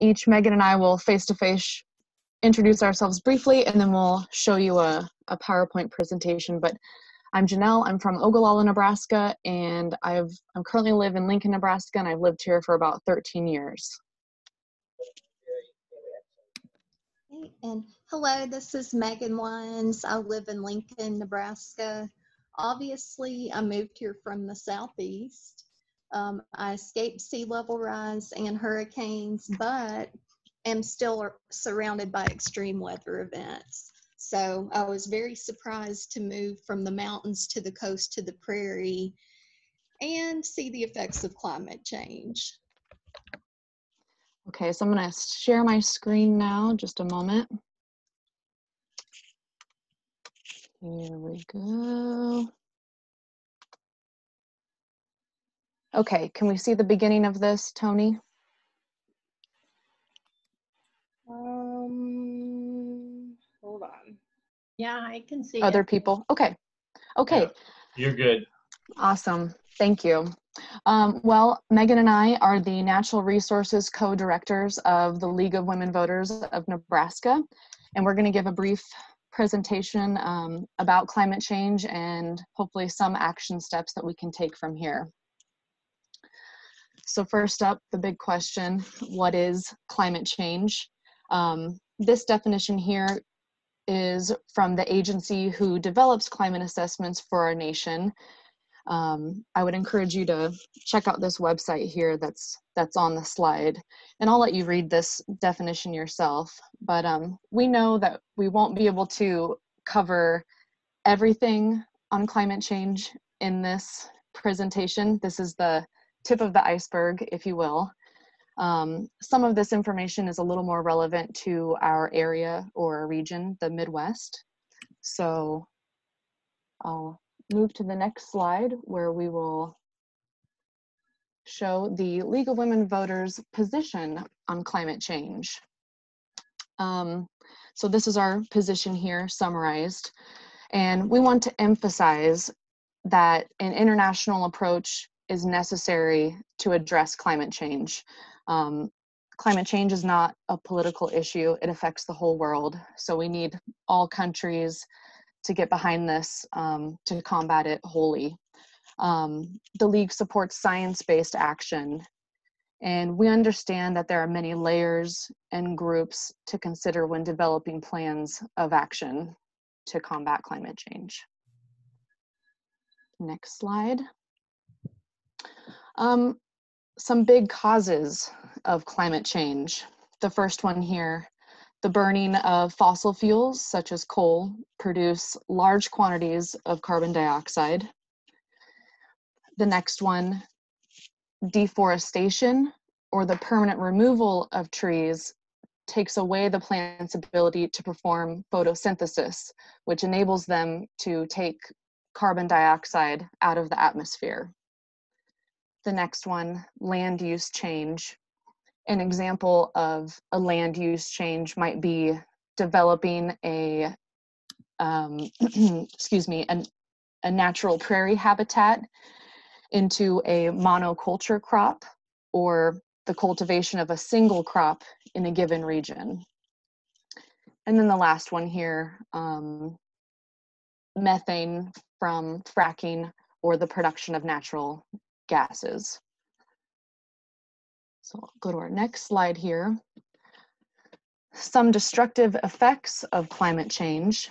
each, Megan and I will face to face introduce ourselves briefly and then we'll show you a, a PowerPoint presentation. But I'm Janelle, I'm from Ogallala, Nebraska, and I've, I'm currently live in Lincoln, Nebraska, and I've lived here for about 13 years. And hello, this is Megan Wines. I live in Lincoln, Nebraska. Obviously, I moved here from the southeast. Um, I escaped sea level rise and hurricanes, but am still surrounded by extreme weather events. So I was very surprised to move from the mountains to the coast to the prairie and see the effects of climate change. Okay, so I'm gonna share my screen now, just a moment. Here we go. Okay, can we see the beginning of this, Tony? Um, hold on. Yeah, I can see Other it. people? Okay. Okay, You're good. awesome. Thank you. Um, well, Megan and I are the Natural Resources Co-Directors of the League of Women Voters of Nebraska, and we're going to give a brief presentation um, about climate change and hopefully some action steps that we can take from here. So first up, the big question, what is climate change? Um, this definition here is from the agency who develops climate assessments for our nation. Um, I would encourage you to check out this website here that's that's on the slide, and I'll let you read this definition yourself. But um, we know that we won't be able to cover everything on climate change in this presentation. This is the tip of the iceberg, if you will. Um, some of this information is a little more relevant to our area or region, the Midwest. So I'll move to the next slide where we will show the League of Women Voters position on climate change. Um, so this is our position here summarized. And we want to emphasize that an international approach is necessary to address climate change. Um, climate change is not a political issue, it affects the whole world. So we need all countries to get behind this um, to combat it wholly. Um, the League supports science based action, and we understand that there are many layers and groups to consider when developing plans of action to combat climate change. Next slide. Um, some big causes of climate change. The first one here, the burning of fossil fuels such as coal produce large quantities of carbon dioxide. The next one, deforestation or the permanent removal of trees takes away the plant's ability to perform photosynthesis, which enables them to take carbon dioxide out of the atmosphere. The next one, land use change. An example of a land use change might be developing a, um, excuse me, an, a natural prairie habitat into a monoculture crop or the cultivation of a single crop in a given region. And then the last one here, um, methane from fracking or the production of natural gases. So I'll go to our next slide here. Some destructive effects of climate change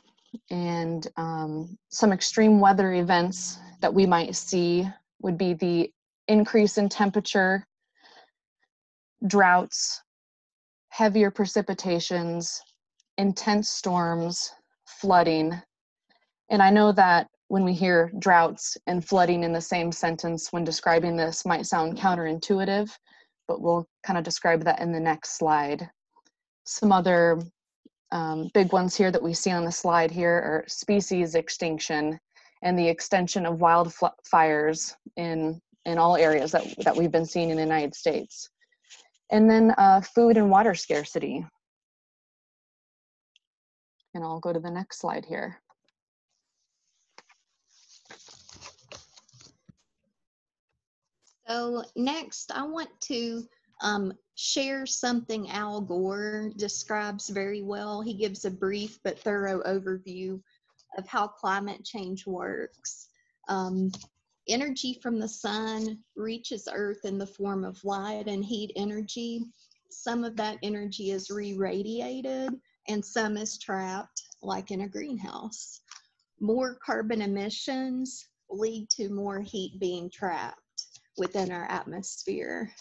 and um, some extreme weather events that we might see would be the increase in temperature, droughts, heavier precipitations, intense storms, flooding. And I know that when we hear droughts and flooding in the same sentence when describing this might sound counterintuitive, but we'll kind of describe that in the next slide. Some other um, big ones here that we see on the slide here are species extinction and the extension of wildfires in, in all areas that, that we've been seeing in the United States. And then uh, food and water scarcity. And I'll go to the next slide here. So next, I want to um, shares something Al Gore describes very well. He gives a brief but thorough overview of how climate change works. Um, energy from the sun reaches Earth in the form of light and heat energy. Some of that energy is re radiated and some is trapped, like in a greenhouse. More carbon emissions lead to more heat being trapped within our atmosphere.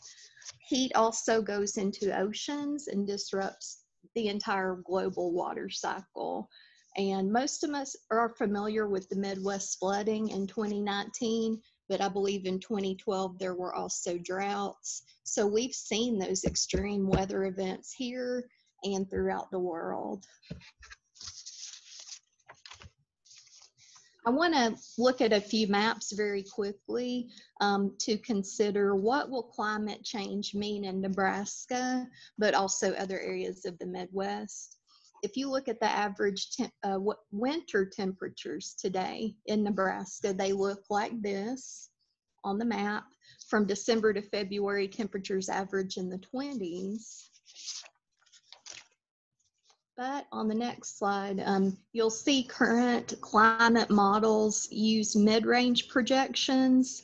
Heat also goes into oceans and disrupts the entire global water cycle. And most of us are familiar with the Midwest flooding in 2019, but I believe in 2012 there were also droughts. So we've seen those extreme weather events here and throughout the world. I want to look at a few maps very quickly um, to consider what will climate change mean in Nebraska, but also other areas of the Midwest. If you look at the average uh, winter temperatures today in Nebraska, they look like this on the map. From December to February, temperatures average in the 20s. But on the next slide, um, you'll see current climate models use mid-range projections.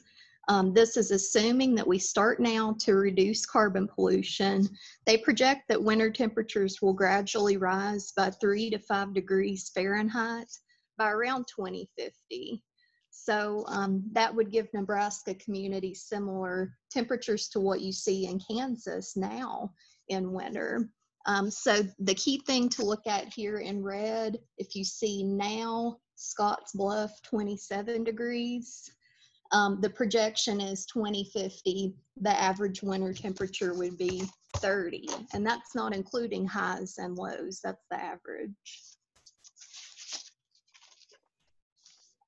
Um, this is assuming that we start now to reduce carbon pollution. They project that winter temperatures will gradually rise by three to five degrees Fahrenheit by around 2050. So um, that would give Nebraska communities similar temperatures to what you see in Kansas now in winter. Um, so the key thing to look at here in red, if you see now, Scotts Bluff 27 degrees, um, the projection is 2050, the average winter temperature would be 30. And that's not including highs and lows, that's the average.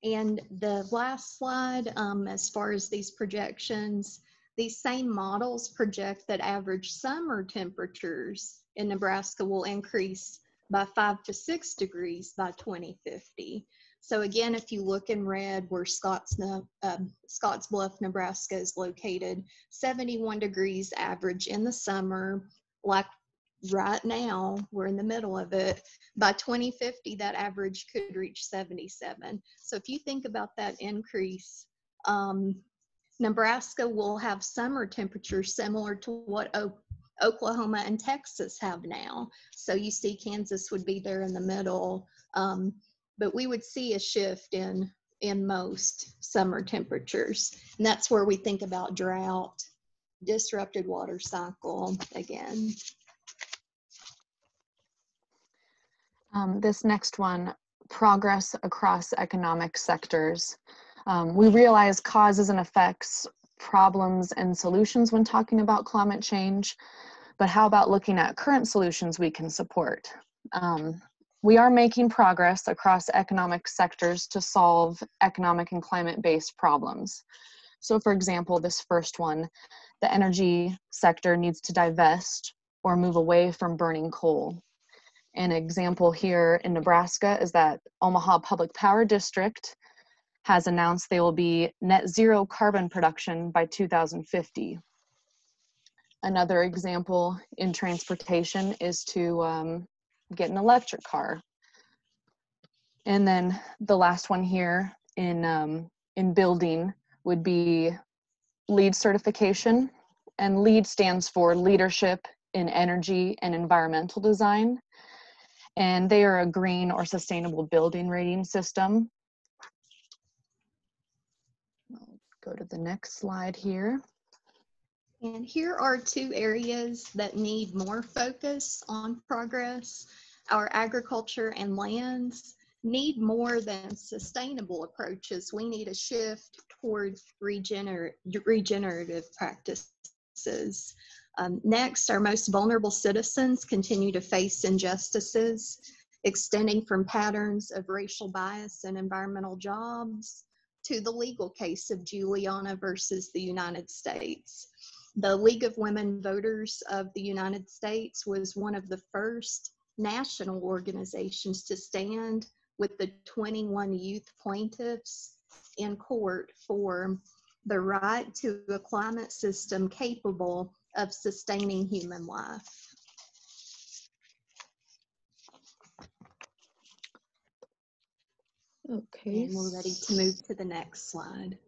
And the last slide, um, as far as these projections, these same models project that average summer temperatures in Nebraska will increase by five to six degrees by 2050. So again, if you look in red where Scotts, um, Scotts Bluff, Nebraska is located, 71 degrees average in the summer, like right now, we're in the middle of it. By 2050, that average could reach 77. So if you think about that increase, um, Nebraska will have summer temperatures similar to what Oklahoma and Texas have now. So you see Kansas would be there in the middle. Um, but we would see a shift in in most summer temperatures. And that's where we think about drought, disrupted water cycle again. Um, this next one, progress across economic sectors. Um, we realize causes and effects, problems and solutions when talking about climate change, but how about looking at current solutions we can support? Um, we are making progress across economic sectors to solve economic and climate-based problems. So for example, this first one, the energy sector needs to divest or move away from burning coal. An example here in Nebraska is that Omaha Public Power District has announced they will be net zero carbon production by 2050. Another example in transportation is to um, get an electric car. And then the last one here in, um, in building would be LEED certification. And LEED stands for Leadership in Energy and Environmental Design. And they are a green or sustainable building rating system. I'll go to the next slide here. And here are two areas that need more focus on progress. Our agriculture and lands need more than sustainable approaches. We need a shift towards regener regenerative practices. Um, next, our most vulnerable citizens continue to face injustices extending from patterns of racial bias and environmental jobs to the legal case of Juliana versus the United States. The League of Women Voters of the United States was one of the first national organizations to stand with the 21 youth plaintiffs in court for the right to a climate system capable of sustaining human life. Okay. And we're ready to move to the next slide.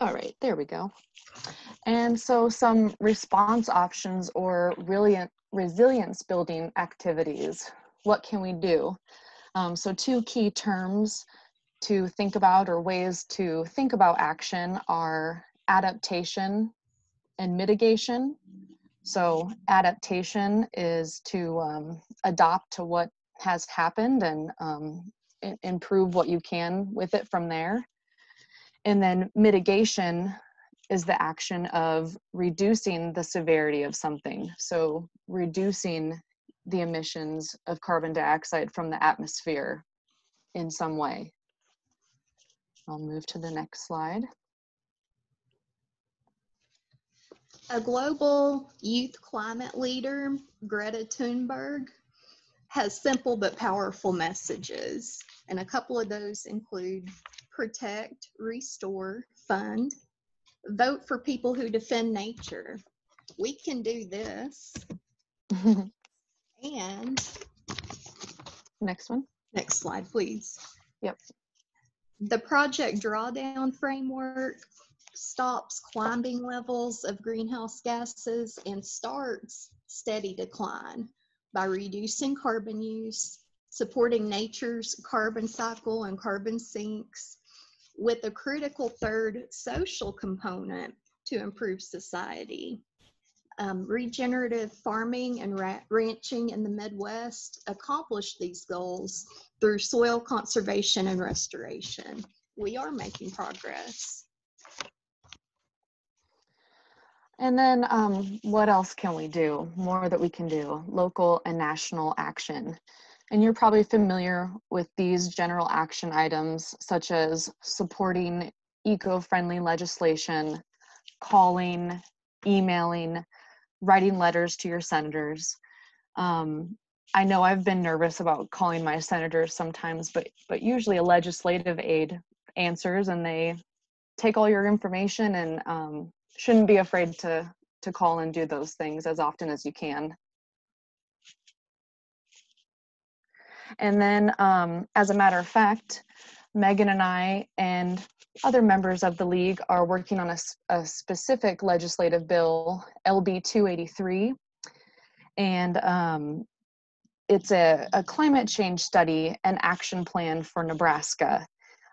All right, there we go. And so some response options or resilient, resilience building activities. What can we do? Um, so two key terms to think about or ways to think about action are adaptation and mitigation. So adaptation is to um, adopt to what has happened and um, improve what you can with it from there. And then mitigation is the action of reducing the severity of something. So reducing the emissions of carbon dioxide from the atmosphere in some way. I'll move to the next slide. A global youth climate leader, Greta Thunberg, has simple but powerful messages. And a couple of those include protect, restore, fund, vote for people who defend nature. We can do this. and next one. Next slide, please. Yep. The project drawdown framework stops climbing levels of greenhouse gases and starts steady decline by reducing carbon use, supporting nature's carbon cycle and carbon sinks, with a critical third social component to improve society. Um, regenerative farming and ra ranching in the Midwest accomplished these goals through soil conservation and restoration. We are making progress. And then um, what else can we do? More that we can do, local and national action. And you're probably familiar with these general action items, such as supporting eco-friendly legislation, calling, emailing, writing letters to your senators. Um, I know I've been nervous about calling my senators sometimes, but but usually a legislative aide answers and they take all your information and um, shouldn't be afraid to to call and do those things as often as you can. And then, um, as a matter of fact, Megan and I and other members of the league are working on a, a specific legislative bill, LB 283. And um, it's a, a climate change study and action plan for Nebraska,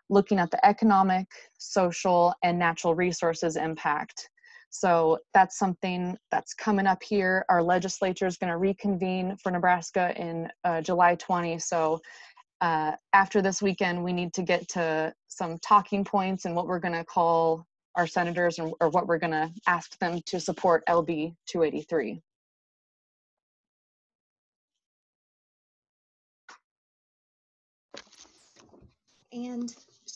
looking at the economic, social, and natural resources impact so that's something that's coming up here. Our legislature is going to reconvene for Nebraska in uh, July 20. So uh, after this weekend, we need to get to some talking points and what we're going to call our senators and, or what we're going to ask them to support LB 283. And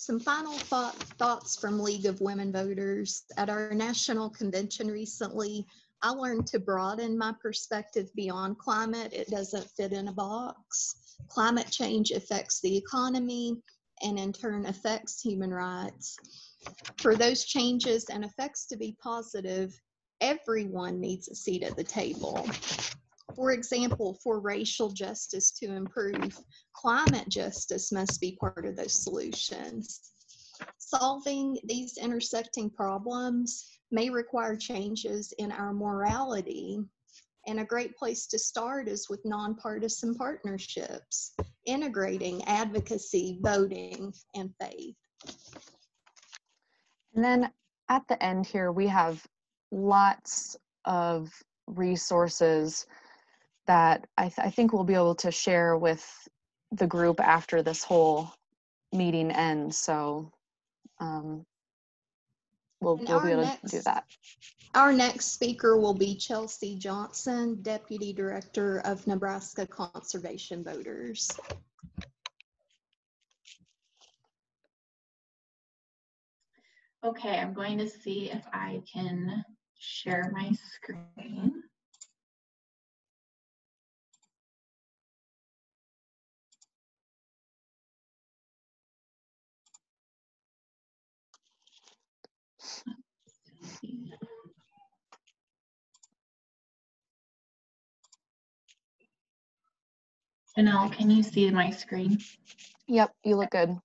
some final thought, thoughts from League of Women Voters. At our national convention recently, I learned to broaden my perspective beyond climate. It doesn't fit in a box. Climate change affects the economy and in turn affects human rights. For those changes and effects to be positive, everyone needs a seat at the table. For example, for racial justice to improve, climate justice must be part of those solutions. Solving these intersecting problems may require changes in our morality. And a great place to start is with nonpartisan partnerships, integrating advocacy, voting, and faith. And then at the end here, we have lots of resources that I, th- I think we'll be able to share with the group after this whole meeting ends. So um, we'll, we'll be able next, to do that. Our next speaker will be Chelsea Johnson, Deputy Director of Nebraska Conservation Voters. Okay, I'm going to see if I can share my screen. Janelle, can you see my screen? Yep, you look good.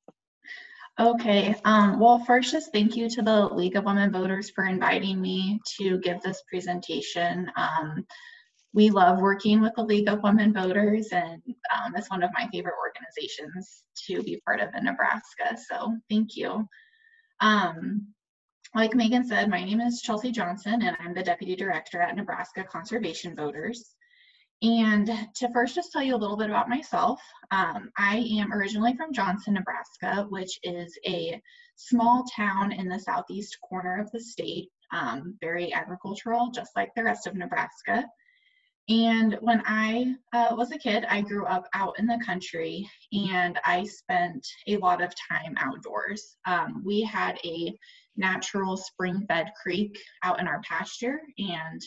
Okay, um, well, first, just thank you to the League of Women Voters for inviting me to give this presentation. Um, we love working with the League of Women Voters, and um, it's one of my favorite organizations to be part of in Nebraska, so thank you. Um, like Megan said, my name is Chelsea Johnson, and I'm the Deputy Director at Nebraska Conservation Voters. And to first just tell you a little bit about myself, um, I am originally from Johnson, Nebraska, which is a small town in the southeast corner of the state, um, very agricultural, just like the rest of Nebraska. And when I uh, was a kid, I grew up out in the country and I spent a lot of time outdoors. Um, we had a natural spring fed creek out in our pasture, and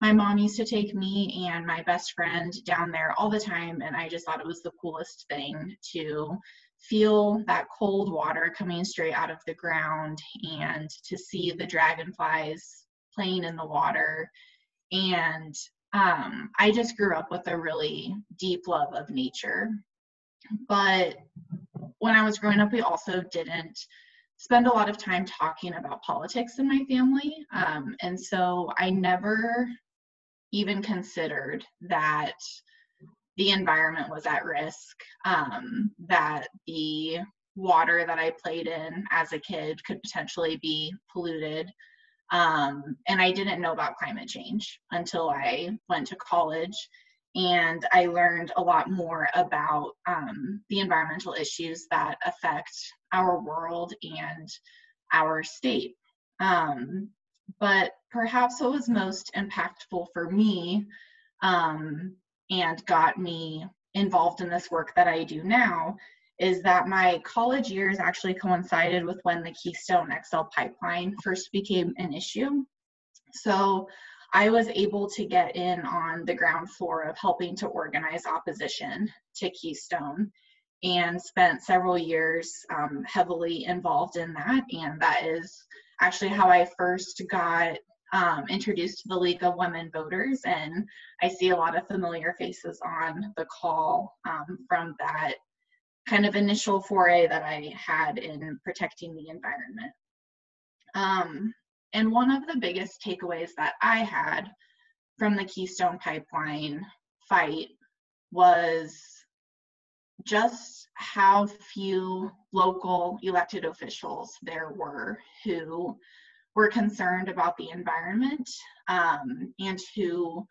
my mom used to take me and my best friend down there all the time. And I just thought it was the coolest thing to feel that cold water coming straight out of the ground and to see the dragonflies playing in the water and um, I just grew up with a really deep love of nature. But when I was growing up, we also didn't spend a lot of time talking about politics in my family. Um, and so I never even considered that the environment was at risk, um, that the water that I played in as a kid could potentially be polluted. Um, and I didn't know about climate change until I went to college. And I learned a lot more about um, the environmental issues that affect our world and our state. Um, but perhaps what was most impactful for me um, and got me involved in this work that I do now is that my college years actually coincided with when the Keystone XL pipeline first became an issue. So I was able to get in on the ground floor of helping to organize opposition to Keystone and spent several years um, heavily involved in that. And that is actually how I first got um, introduced to the League of Women Voters. And I see a lot of familiar faces on the call um, from that kind of initial foray that I had in protecting the environment. And one of the biggest takeaways that I had from the Keystone Pipeline fight was just how few local elected officials there were who were concerned about the environment um, and who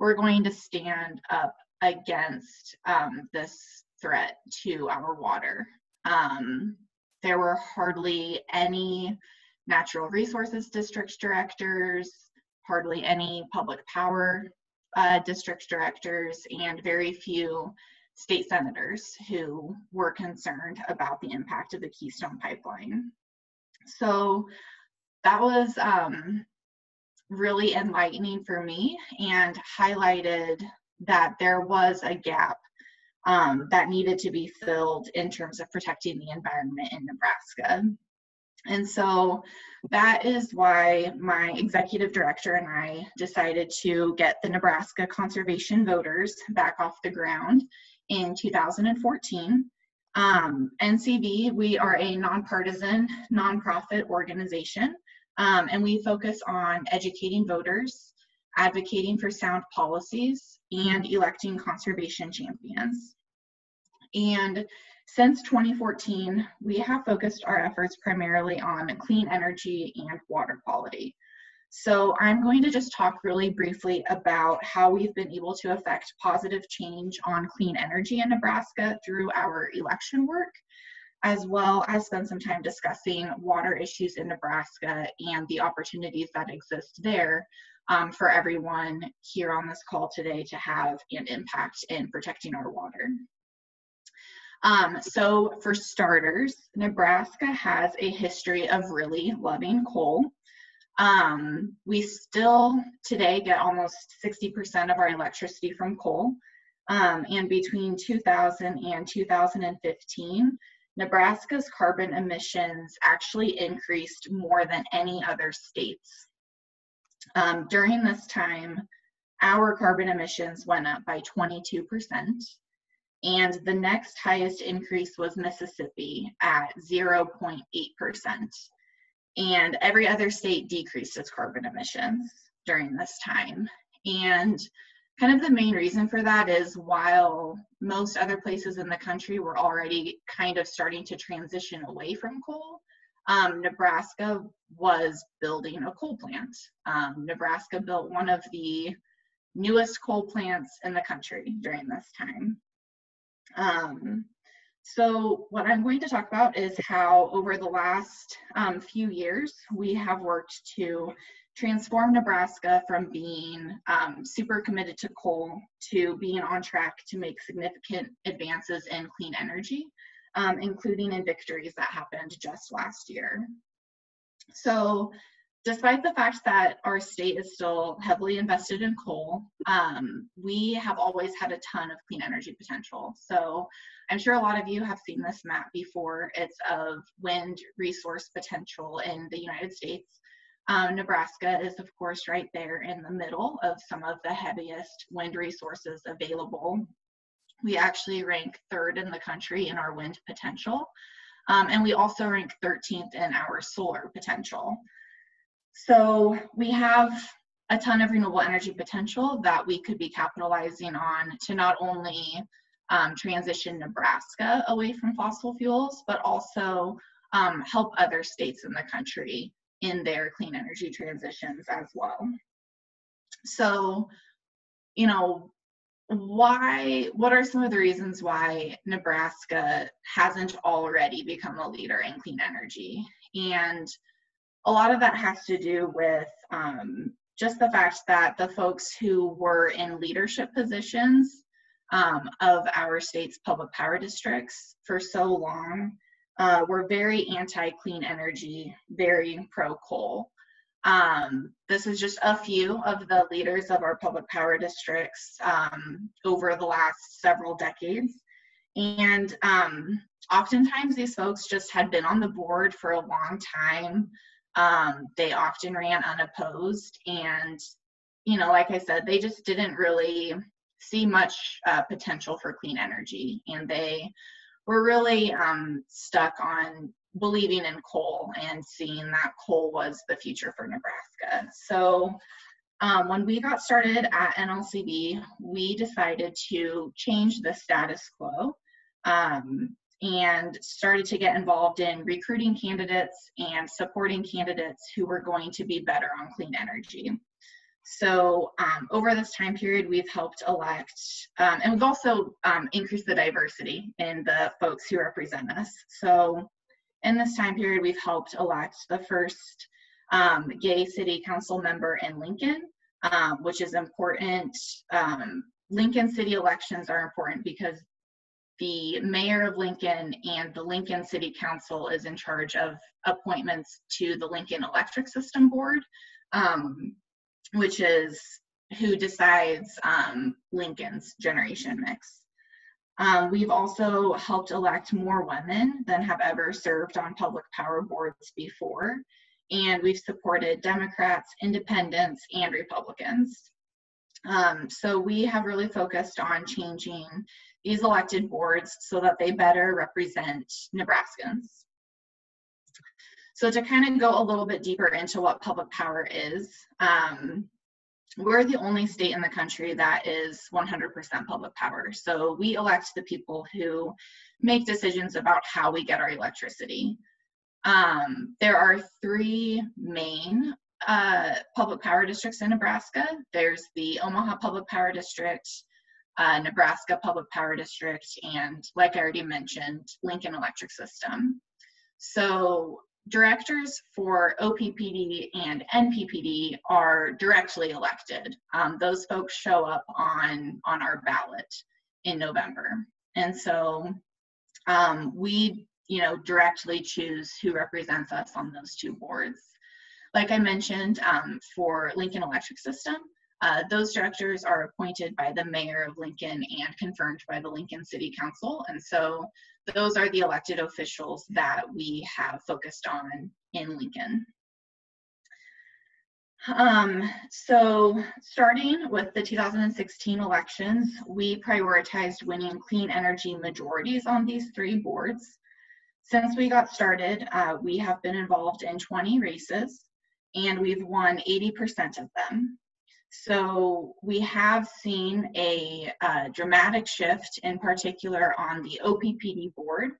were going to stand up against um, this threat to our water. Um, there were hardly any natural resources district directors, hardly any public power uh, district directors, and very few state senators who were concerned about the impact of the Keystone Pipeline. So that was um, really enlightening for me and highlighted that there was a gap um, that needed to be filled in terms of protecting the environment in Nebraska. And so that is why my executive director and I decided to get the Nebraska Conservation Voters back off the ground in 2014. Um, NCV, we are a nonpartisan, nonprofit organization, um, and we focus on educating voters, advocating for sound policies, and electing conservation champions. And since 2014, we have focused our efforts primarily on clean energy and water quality. So I'm going to just talk really briefly about how we've been able to affect positive change on clean energy in Nebraska through our election work, as well as spend some time discussing water issues in Nebraska and the opportunities that exist there um, for everyone here on this call today to have an impact in protecting our water. Um, so for starters, Nebraska has a history of really loving coal. Um, we still today get almost 60% of our electricity from coal. Um, and between 2000 and 2015, Nebraska's carbon emissions actually increased more than any other states. Um, during this time, our carbon emissions went up by 22%. And the next highest increase was Mississippi at 0.8%. And every other state decreased its carbon emissions during this time. And kind of the main reason for that is while most other places in the country were already kind of starting to transition away from coal, um, Nebraska was building a coal plant. Um, Nebraska built one of the newest coal plants in the country during this time. Um, so what I'm going to talk about is how over the last um, few years, we have worked to transform Nebraska from being um, super committed to coal to being on track to make significant advances in clean energy, um, including in victories that happened just last year. So despite the fact that our state is still heavily invested in coal, um, we have always had a ton of clean energy potential. So I'm sure a lot of you have seen this map before. It's of wind resource potential in the United States. Um, Nebraska is, of course, right there in the middle of some of the heaviest wind resources available. We actually rank third in the country in our wind potential. Um, and we also rank 13th in our solar potential. So we have a ton of renewable energy potential that we could be capitalizing on to not only um, transition Nebraska away from fossil fuels, but also um, help other states in the country in their clean energy transitions as well. So, you know, why, what are some of the reasons why Nebraska hasn't already become a leader in clean energy? And a lot of that has to do with um, just the fact that the folks who were in leadership positions um, of our state's public power districts for so long uh, were very anti clean energy, very pro coal. Um, this is just a few of the leaders of our public power districts um, over the last several decades. And um, oftentimes, these folks just had been on the board for a long time. Um, they often ran unopposed. And, you know, like I said, they just didn't really see much uh, potential for clean energy. And they were really um, stuck on believing in coal and seeing that coal was the future for Nebraska. So um, when we got started at NLCV, we decided to change the status quo um, and started to get involved in recruiting candidates and supporting candidates who were going to be better on clean energy. So um, over this time period, we've helped elect, um, and we've also um, increased the diversity in the folks who represent us. So in this time period, we've helped elect the first um, gay city council member in Lincoln, um, which is important. Um, Lincoln city elections are important because the mayor of Lincoln and the Lincoln City Council is in charge of appointments to the Lincoln Electric System Board, um, which is who decides um, Lincoln's generation mix. Um, we've also helped elect more women than have ever served on public power boards before, and we've supported Democrats, independents, and Republicans. Um, so we have really focused on changing these elected boards so that they better represent Nebraskans. So to kind of go a little bit deeper into what public power is, um, we're the only state in the country that is 100% public power. So we elect the people who make decisions about how we get our electricity. Um, there are three main uh, public power districts in Nebraska. There's the Omaha Public Power District, uh, Nebraska Public Power District, and like I already mentioned, Lincoln Electric System. So directors for OPPD and NPPD are directly elected. Um, those folks show up on, on our ballot in November. And so um, we, you know, directly choose who represents us on those two boards. Like I mentioned, um, for Lincoln Electric System, uh, those directors are appointed by the mayor of Lincoln and confirmed by the Lincoln City Council. And so those are the elected officials that we have focused on in Lincoln. Um, so starting with the 2016 elections, we prioritized winning clean energy majorities on these three boards. Since we got started, uh, we have been involved in 20 races and we've won 80% of them. So we have seen a uh, dramatic shift in particular on the OPPD board.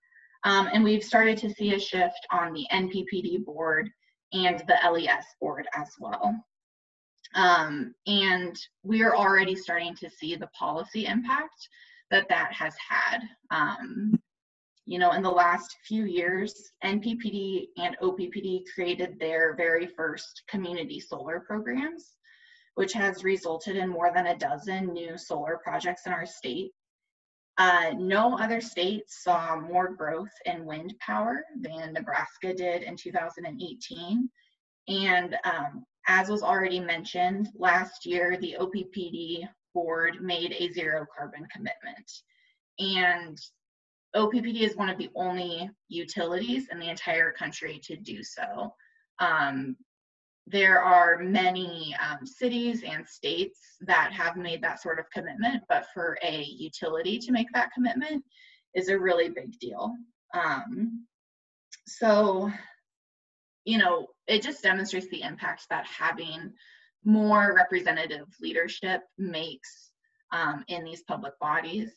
Um, and we've started to see a shift on the NPPD board and the LES board as well. Um, and we are already starting to see the policy impact that that has had. Um, you know, in the last few years, NPPD and OPPD created their very first community solar programs, which has resulted in more than a dozen new solar projects in our state. Uh, no other state saw more growth in wind power than Nebraska did in 2018. And um, as was already mentioned, last year the OPPD board made a zero carbon commitment. And OPPD is one of the only utilities in the entire country to do so. Um, there are many um, cities and states that have made that sort of commitment, but for a utility to make that commitment is a really big deal. Um, so, you know, it just demonstrates the impact that having more representative leadership makes um, in these public bodies.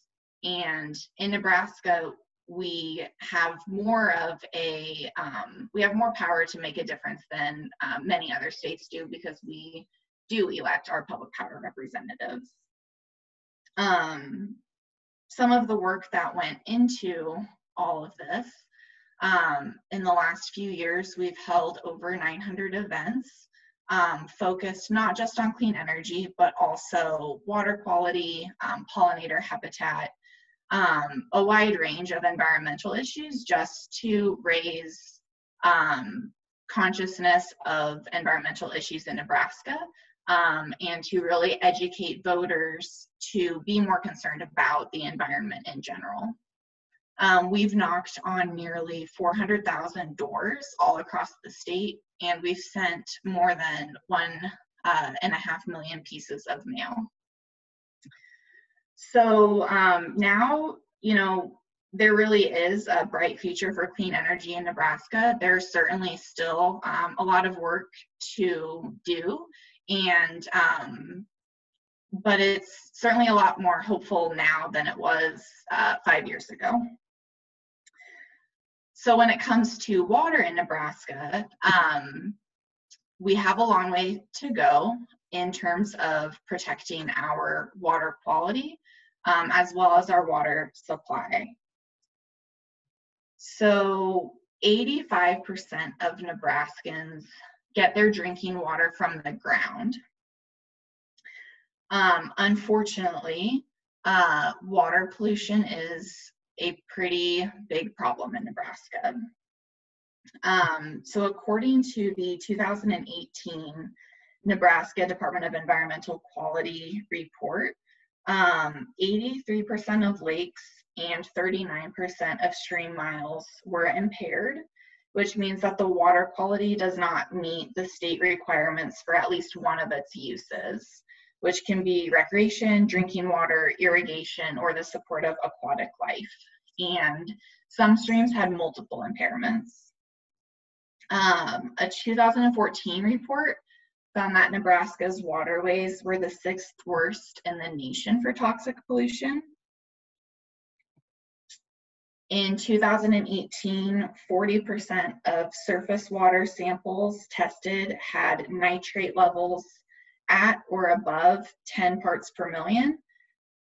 And in Nebraska, we have more of a um, we have more power to make a difference than uh, many other states do because we do elect our public power representatives. Um, some of the work that went into all of this um, in the last few years, we've held over 900 events um, focused not just on clean energy, but also water quality, um, pollinator habitat, um, a wide range of environmental issues just to raise um, consciousness of environmental issues in Nebraska um, and to really educate voters to be more concerned about the environment in general. Um, we've knocked on nearly 400,000 doors all across the state, and we've sent more than one uh, and a half million pieces of mail. So um, now, you know, there really is a bright future for clean energy in Nebraska. There's certainly still um, a lot of work to do, and um, but it's certainly a lot more hopeful now than it was uh, five years ago. So when it comes to water in Nebraska, um, we have a long way to go in terms of protecting our water quality um, as well as our water supply. So 85% of Nebraskans get their drinking water from the ground. Um, unfortunately, uh, water pollution is a pretty big problem in Nebraska. Um, so according to the 2018 Nebraska Department of Environmental Quality report, 83% um, of lakes and 39% of stream miles were impaired, which means that the water quality does not meet the state requirements for at least one of its uses which can be recreation, drinking water, irrigation, or the support of aquatic life. And some streams had multiple impairments. Um, a 2014 report found that Nebraska's waterways were the sixth worst in the nation for toxic pollution. In 2018, 40% of surface water samples tested had nitrate levels at or above 10 parts per million.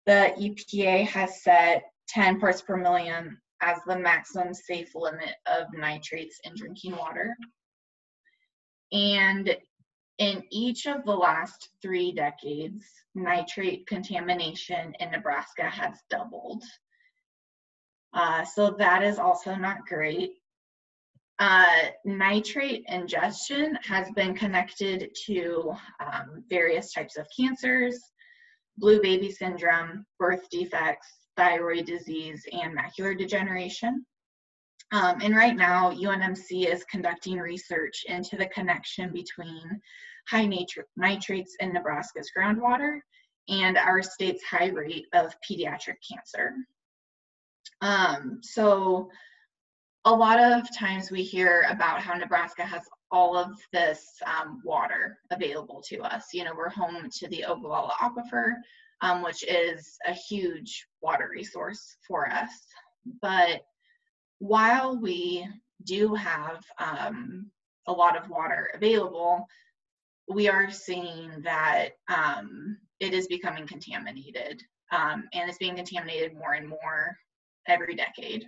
The EPA has set 10 parts per million as the maximum safe limit of nitrates in drinking water. And in each of the last three decades, nitrate contamination in Nebraska has doubled. Uh, so that is also not great. Uh, nitrate ingestion has been connected to um, various types of cancers, blue baby syndrome, birth defects, thyroid disease, and macular degeneration. Um, and right now, UNMC is conducting research into the connection between high nitrates in Nebraska's groundwater and our state's high rate of pediatric cancer. Um, so a lot of times we hear about how Nebraska has all of this um, water available to us. You know, we're home to the Ogallala Aquifer, um, which is a huge water resource for us. But while we do have um, a lot of water available, we are seeing that um, it is becoming contaminated um, and it's being contaminated more and more every decade.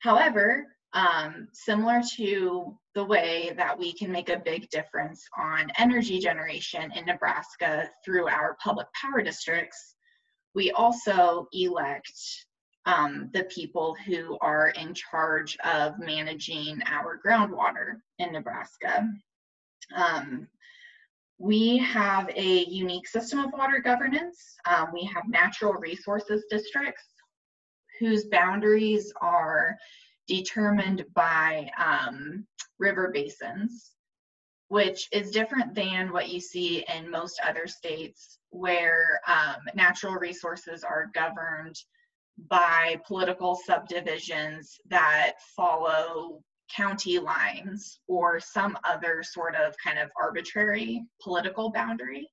However, um, similar to the way that we can make a big difference on energy generation in Nebraska through our public power districts, we also elect um, the people who are in charge of managing our groundwater in Nebraska. Um, we have a unique system of water governance. Um, we have natural resources districts whose boundaries are determined by um, river basins, which is different than what you see in most other states where um, natural resources are governed by political subdivisions that follow county lines or some other sort of kind of arbitrary political boundary.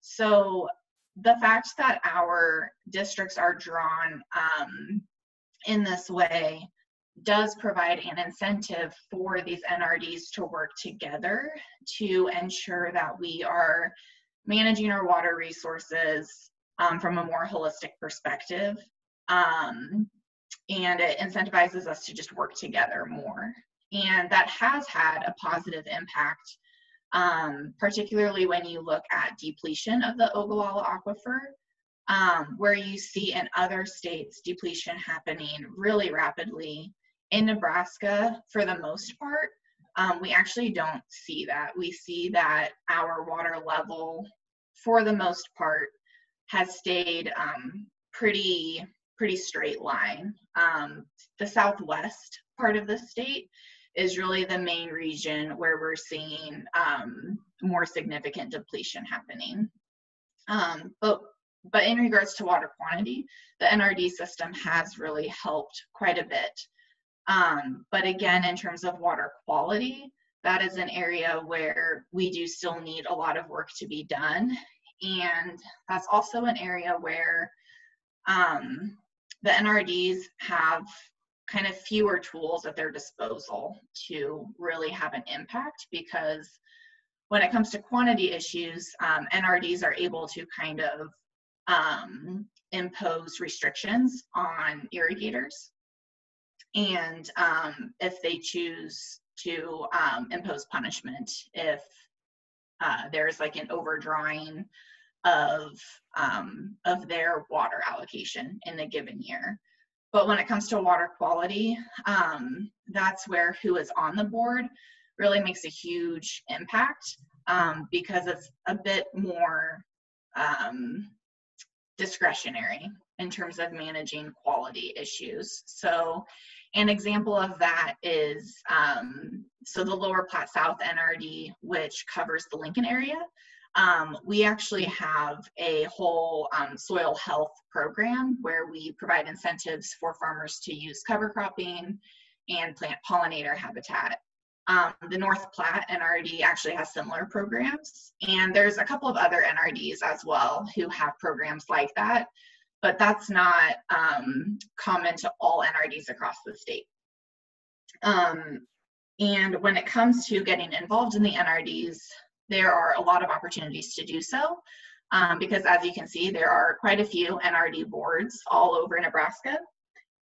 So the fact that our districts are drawn um, in this way does provide an incentive for these NRDs to work together to ensure that we are managing our water resources um, from a more holistic perspective. Um, and it incentivizes us to just work together more. And that has had a positive impact, um, particularly when you look at depletion of the Ogallala Aquifer, um, where you see in other states depletion happening really rapidly in Nebraska, for the most part, um, we actually don't see that. We see that our water level, for the most part, has stayed um, pretty pretty straight line. Um, the southwest part of the state is really the main region where we're seeing um, more significant depletion happening. Um, but but in regards to water quantity, the NRD system has really helped quite a bit. Um, but again, in terms of water quality, that is an area where we do still need a lot of work to be done. And that's also an area where um, the NRDs have kind of fewer tools at their disposal to really have an impact because when it comes to quantity issues, um, NRDs are able to kind of um, impose restrictions on irrigators. And um, if they choose to um, impose punishment if uh, there's like an overdrawing of um, of their water allocation in a given year. But when it comes to water quality, um, that's where who is on the board really makes a huge impact um, because it's a bit more um, discretionary in terms of managing quality issues. So an example of that is, um, so the Lower Platte South NRD, which covers the Lincoln area, um, we actually have a whole um, soil health program where we provide incentives for farmers to use cover cropping and plant pollinator habitat. Um, the North Platte NRD actually has similar programs, and there's a couple of other NRDs as well who have programs like that but that's not um, common to all NRDs across the state. Um, and when it comes to getting involved in the NRDs, there are a lot of opportunities to do so. Um, because as you can see, there are quite a few NRD boards all over Nebraska.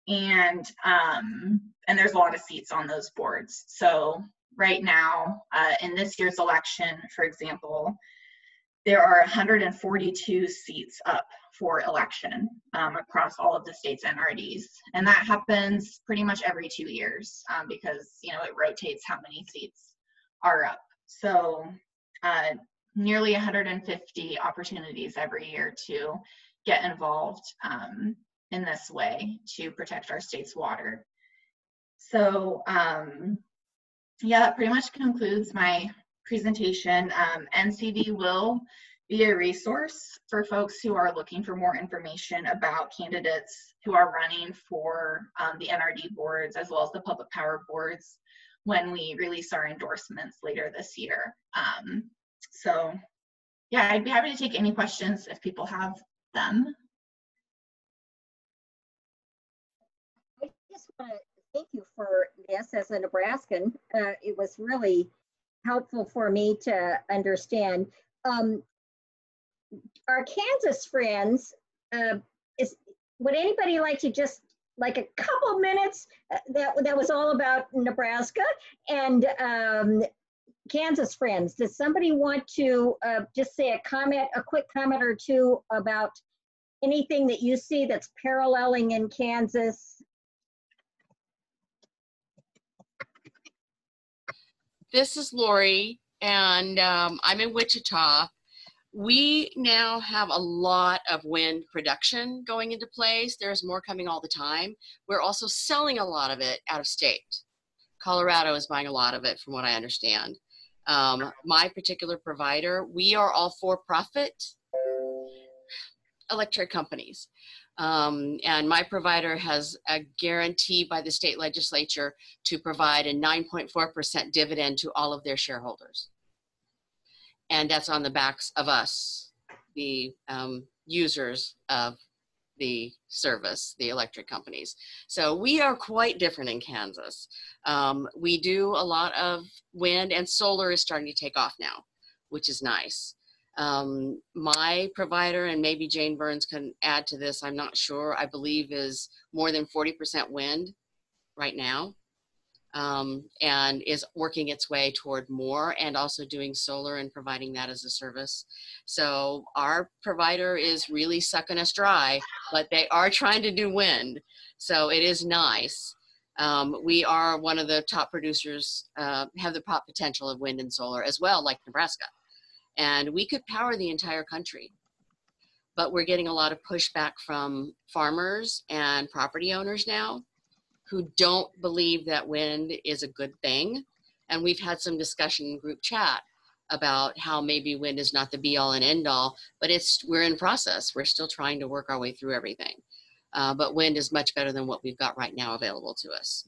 And, um, and there's a lot of seats on those boards. So right now, uh, in this year's election, for example, there are 142 seats up for election um, across all of the state's NRDs. And that happens pretty much every two years um, because, you know, it rotates how many seats are up. So uh, nearly 150 opportunities every year to get involved um, in this way to protect our state's water. So um, yeah, that pretty much concludes my presentation. Um, NCD will be a resource for folks who are looking for more information about candidates who are running for um, the NRD boards as well as the public power boards when we release our endorsements later this year. Um, so yeah, I'd be happy to take any questions if people have them. I just want to thank you for this as a Nebraskan. Uh, it was really helpful for me to understand. Um, our Kansas friends, uh, is would anybody like to just like a couple minutes uh, that that was all about Nebraska and um, Kansas friends. Does somebody want to uh, just say a comment, a quick comment or two about anything that you see that's paralleling in Kansas? This is Lori, and um, I'm in Wichita. We now have a lot of wind production going into place. There's more coming all the time. We're also selling a lot of it out of state. Colorado is buying a lot of it, from what I understand. Um, my particular provider, we are all for profit electric companies. Um, and my provider has a guarantee by the state legislature to provide a 9.4% dividend to all of their shareholders. And that's on the backs of us, the um, users of the service, the electric companies. So we are quite different in Kansas. Um, we do a lot of wind and solar is starting to take off now, which is nice. Um, my provider, and maybe Jane Burns can add to this, I'm not sure, I believe is more than 40% wind right now um, and is working its way toward more and also doing solar and providing that as a service. So our provider is really sucking us dry, but they are trying to do wind. So it is nice. Um, we are one of the top producers, uh, have the top potential of wind and solar as well, like Nebraska. And we could power the entire country. But we're getting a lot of pushback from farmers and property owners now who don't believe that wind is a good thing. And we've had some discussion in group chat about how maybe wind is not the be all and end all, but it's we're in process. We're still trying to work our way through everything. Uh, but wind is much better than what we've got right now available to us.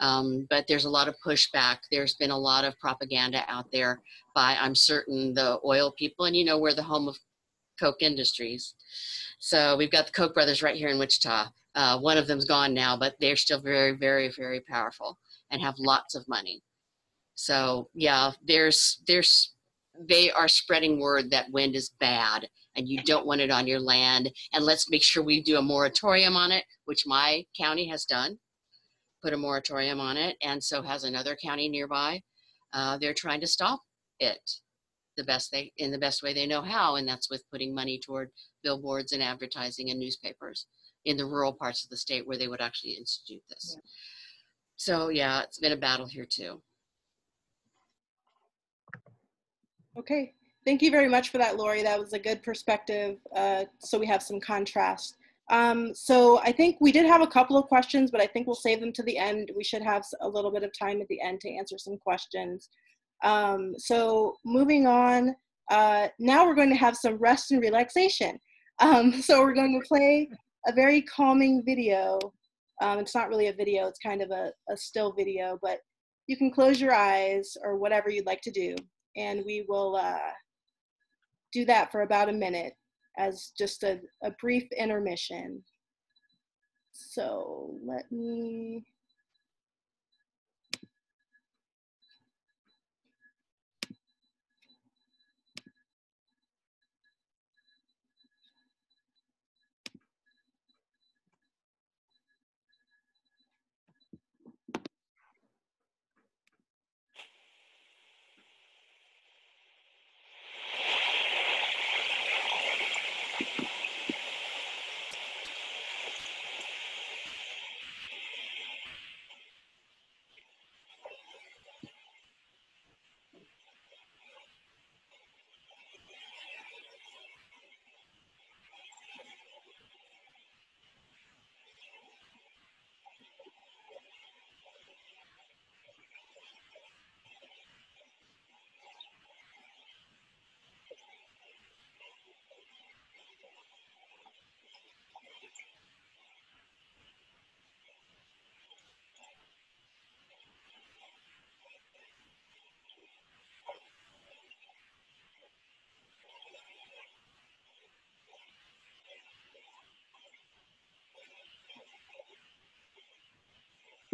Um, but there's a lot of pushback. There's been a lot of propaganda out there by, I'm certain, the oil people, and you know, we're the home of Koch Industries. So we've got the Koch brothers right here in Wichita. Uh, one of them's gone now, but they're still very, very, very powerful and have lots of money. So yeah, there's there's they are spreading word that wind is bad and you don't want it on your land. And let's make sure we do a moratorium on it, which my county has done, put a moratorium on it, and so has another county nearby. Uh, they're trying to stop it the best they in the best way they know how, and that's with putting money toward billboards and advertising and newspapers in the rural parts of the state where they would actually institute this. Yeah. So yeah, it's been a battle here too. Okay, thank you very much for that, Lori. That was a good perspective. Uh, so we have some contrast. Um, so I think we did have a couple of questions, but I think we'll save them to the end. We should have a little bit of time at the end to answer some questions. Um, so moving on, uh, now we're going to have some rest and relaxation. Um, so we're going to play a very calming video. Um, it's not really a video, it's kind of a, a still video, but you can close your eyes or whatever you'd like to do. And we will uh, do that for about a minute as just a, a brief intermission. So let me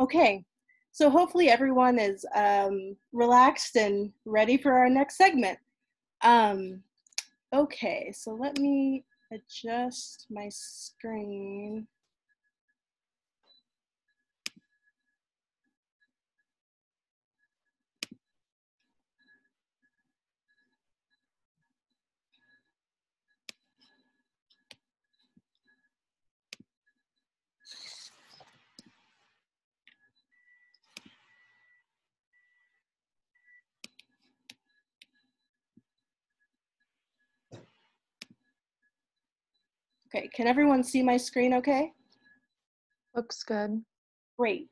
Okay, so hopefully everyone is um, relaxed and ready for our next segment. Um, okay, so let me adjust my screen. Okay, can everyone see my screen okay? Looks good. Great.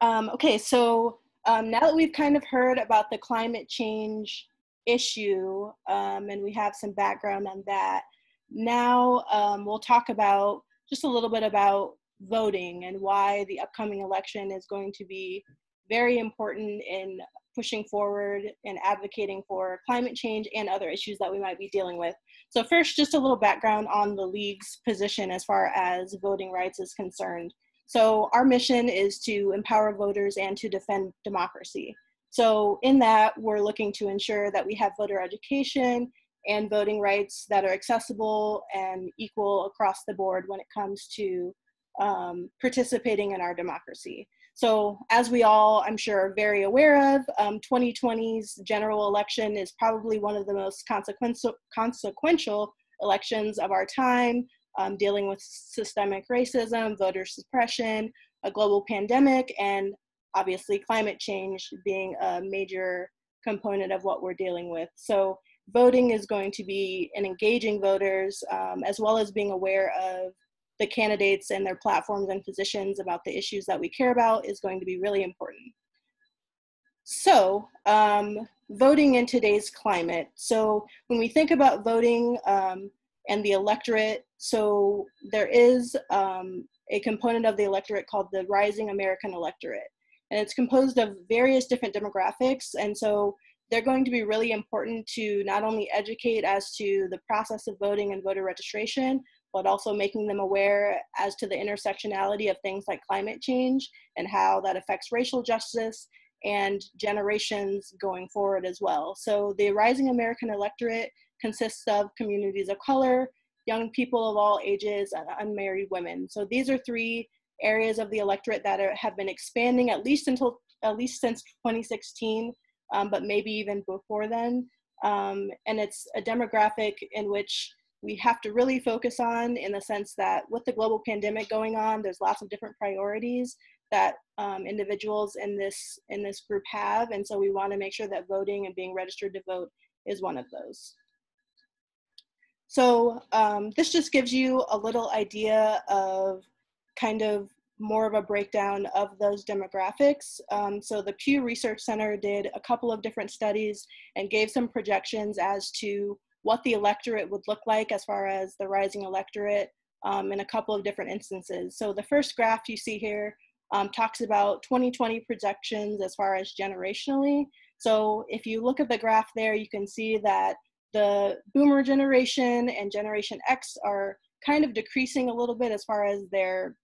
Um, okay, so um, now that we've kind of heard about the climate change issue um, and we have some background on that, now um, we'll talk about just a little bit about voting and why the upcoming election is going to be very important in pushing forward and advocating for climate change and other issues that we might be dealing with. So first, just a little background on the League's position as far as voting rights is concerned. So our mission is to empower voters and to defend democracy. So in that, we're looking to ensure that we have voter education and voting rights that are accessible and equal across the board when it comes to um, participating in our democracy. So as we all, I'm sure, are very aware of, um, 2020's general election is probably one of the most consequential, consequential elections of our time, um, dealing with systemic racism, voter suppression, a global pandemic, and obviously climate change being a major component of what we're dealing with. So voting is going to be in engaging voters um, as well as being aware of the candidates and their platforms and positions about the issues that we care about is going to be really important. So, um, voting in today's climate. So, when we think about voting um, and the electorate, so there is um, a component of the electorate called the Rising American Electorate. And it's composed of various different demographics. And so, they're going to be really important to not only educate as to the process of voting and voter registration, but also making them aware as to the intersectionality of things like climate change and how that affects racial justice and generations going forward as well. So the Rising American Electorate consists of communities of color, young people of all ages, and unmarried women. So these are three areas of the electorate that are, have been expanding at least until at least since 2016, um, but maybe even before then. Um, and it's a demographic in which we have to really focus on in the sense that with the global pandemic going on, there's lots of different priorities that um, individuals in this in this group have, and so we want to make sure that voting and being registered to vote is one of those. So um, this just gives you a little idea of kind of more of a breakdown of those demographics. Um, so the Pew Research Center did a couple of different studies and gave some projections as to what the electorate would look like as far as the rising electorate um, in a couple of different instances. So the first graph you see here um, talks about 2020 projections as far as generationally. So if you look at the graph there, you can see that the boomer generation and generation X are kind of decreasing a little bit as far as their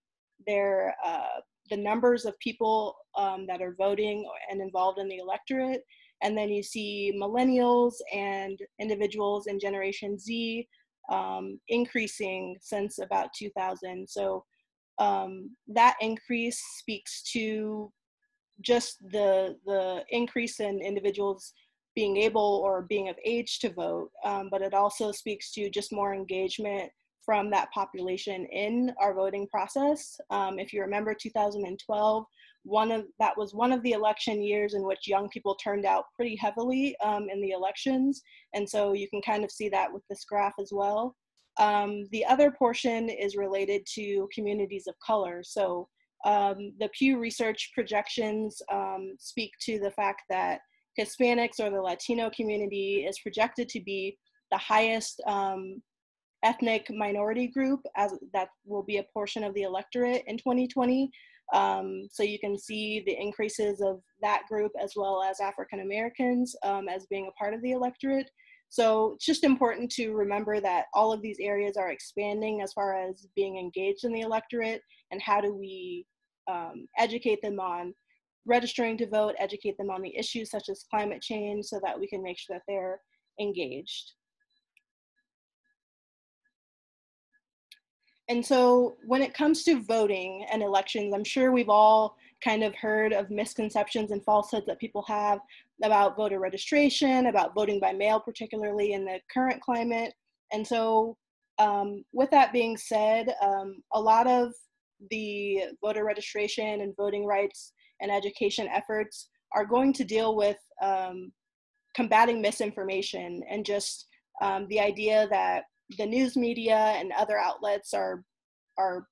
their uh, the numbers of people um, that are voting and involved in the electorate and then you see millennials and individuals in Generation Z um, increasing since about 2000. So um, that increase speaks to just the the increase in individuals being able or being of age to vote, um, but it also speaks to just more engagement from that population in our voting process. Um, if you remember 2012, one of that was one of the election years in which young people turned out pretty heavily um, in the elections, and so you can kind of see that with this graph as well. Um, the other portion is related to communities of color. So um, the Pew Research projections um, speak to the fact that Hispanics or the Latino community is projected to be the highest um, ethnic minority group as that will be a portion of the electorate in 2020. Um, so you can see the increases of that group as well as African Americans um, as being a part of the electorate. So it's just important to remember that all of these areas are expanding as far as being engaged in the electorate and how do we um, educate them on registering to vote, educate them on the issues such as climate change so that we can make sure that they're engaged. And so when it comes to voting and elections, I'm sure we've all kind of heard of misconceptions and falsehoods that people have about voter registration, about voting by mail, particularly in the current climate. And so um, with that being said, um, a lot of the voter registration and voting rights and education efforts are going to deal with um, combating misinformation and just um, the idea that the news media and other outlets are are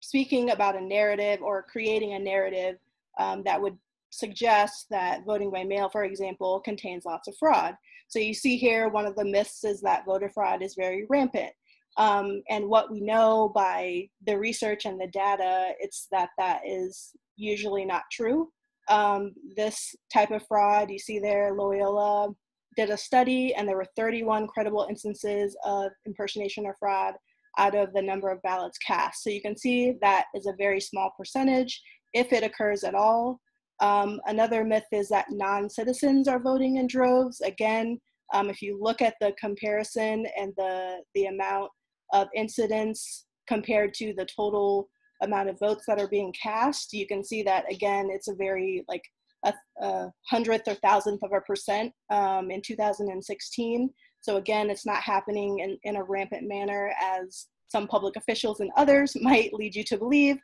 speaking about a narrative or creating a narrative um, that would suggest that voting by mail, for example, contains lots of fraud. So you see here, one of the myths is that voter fraud is very rampant. Um, and what we know by the research and the data, it's that that is usually not true. Um, this type of fraud, you see there, Loyola did a study and there were 31 credible instances of impersonation or fraud out of the number of ballots cast. So you can see that is a very small percentage if it occurs at all. Um, another myth is that non-citizens are voting in droves. Again, um, if you look at the comparison and the, the amount of incidents compared to the total amount of votes that are being cast, you can see that again, it's a very like a, a hundredth or thousandth of a percent um, in 2016. So again, it's not happening in, in a rampant manner as some public officials and others might lead you to believe.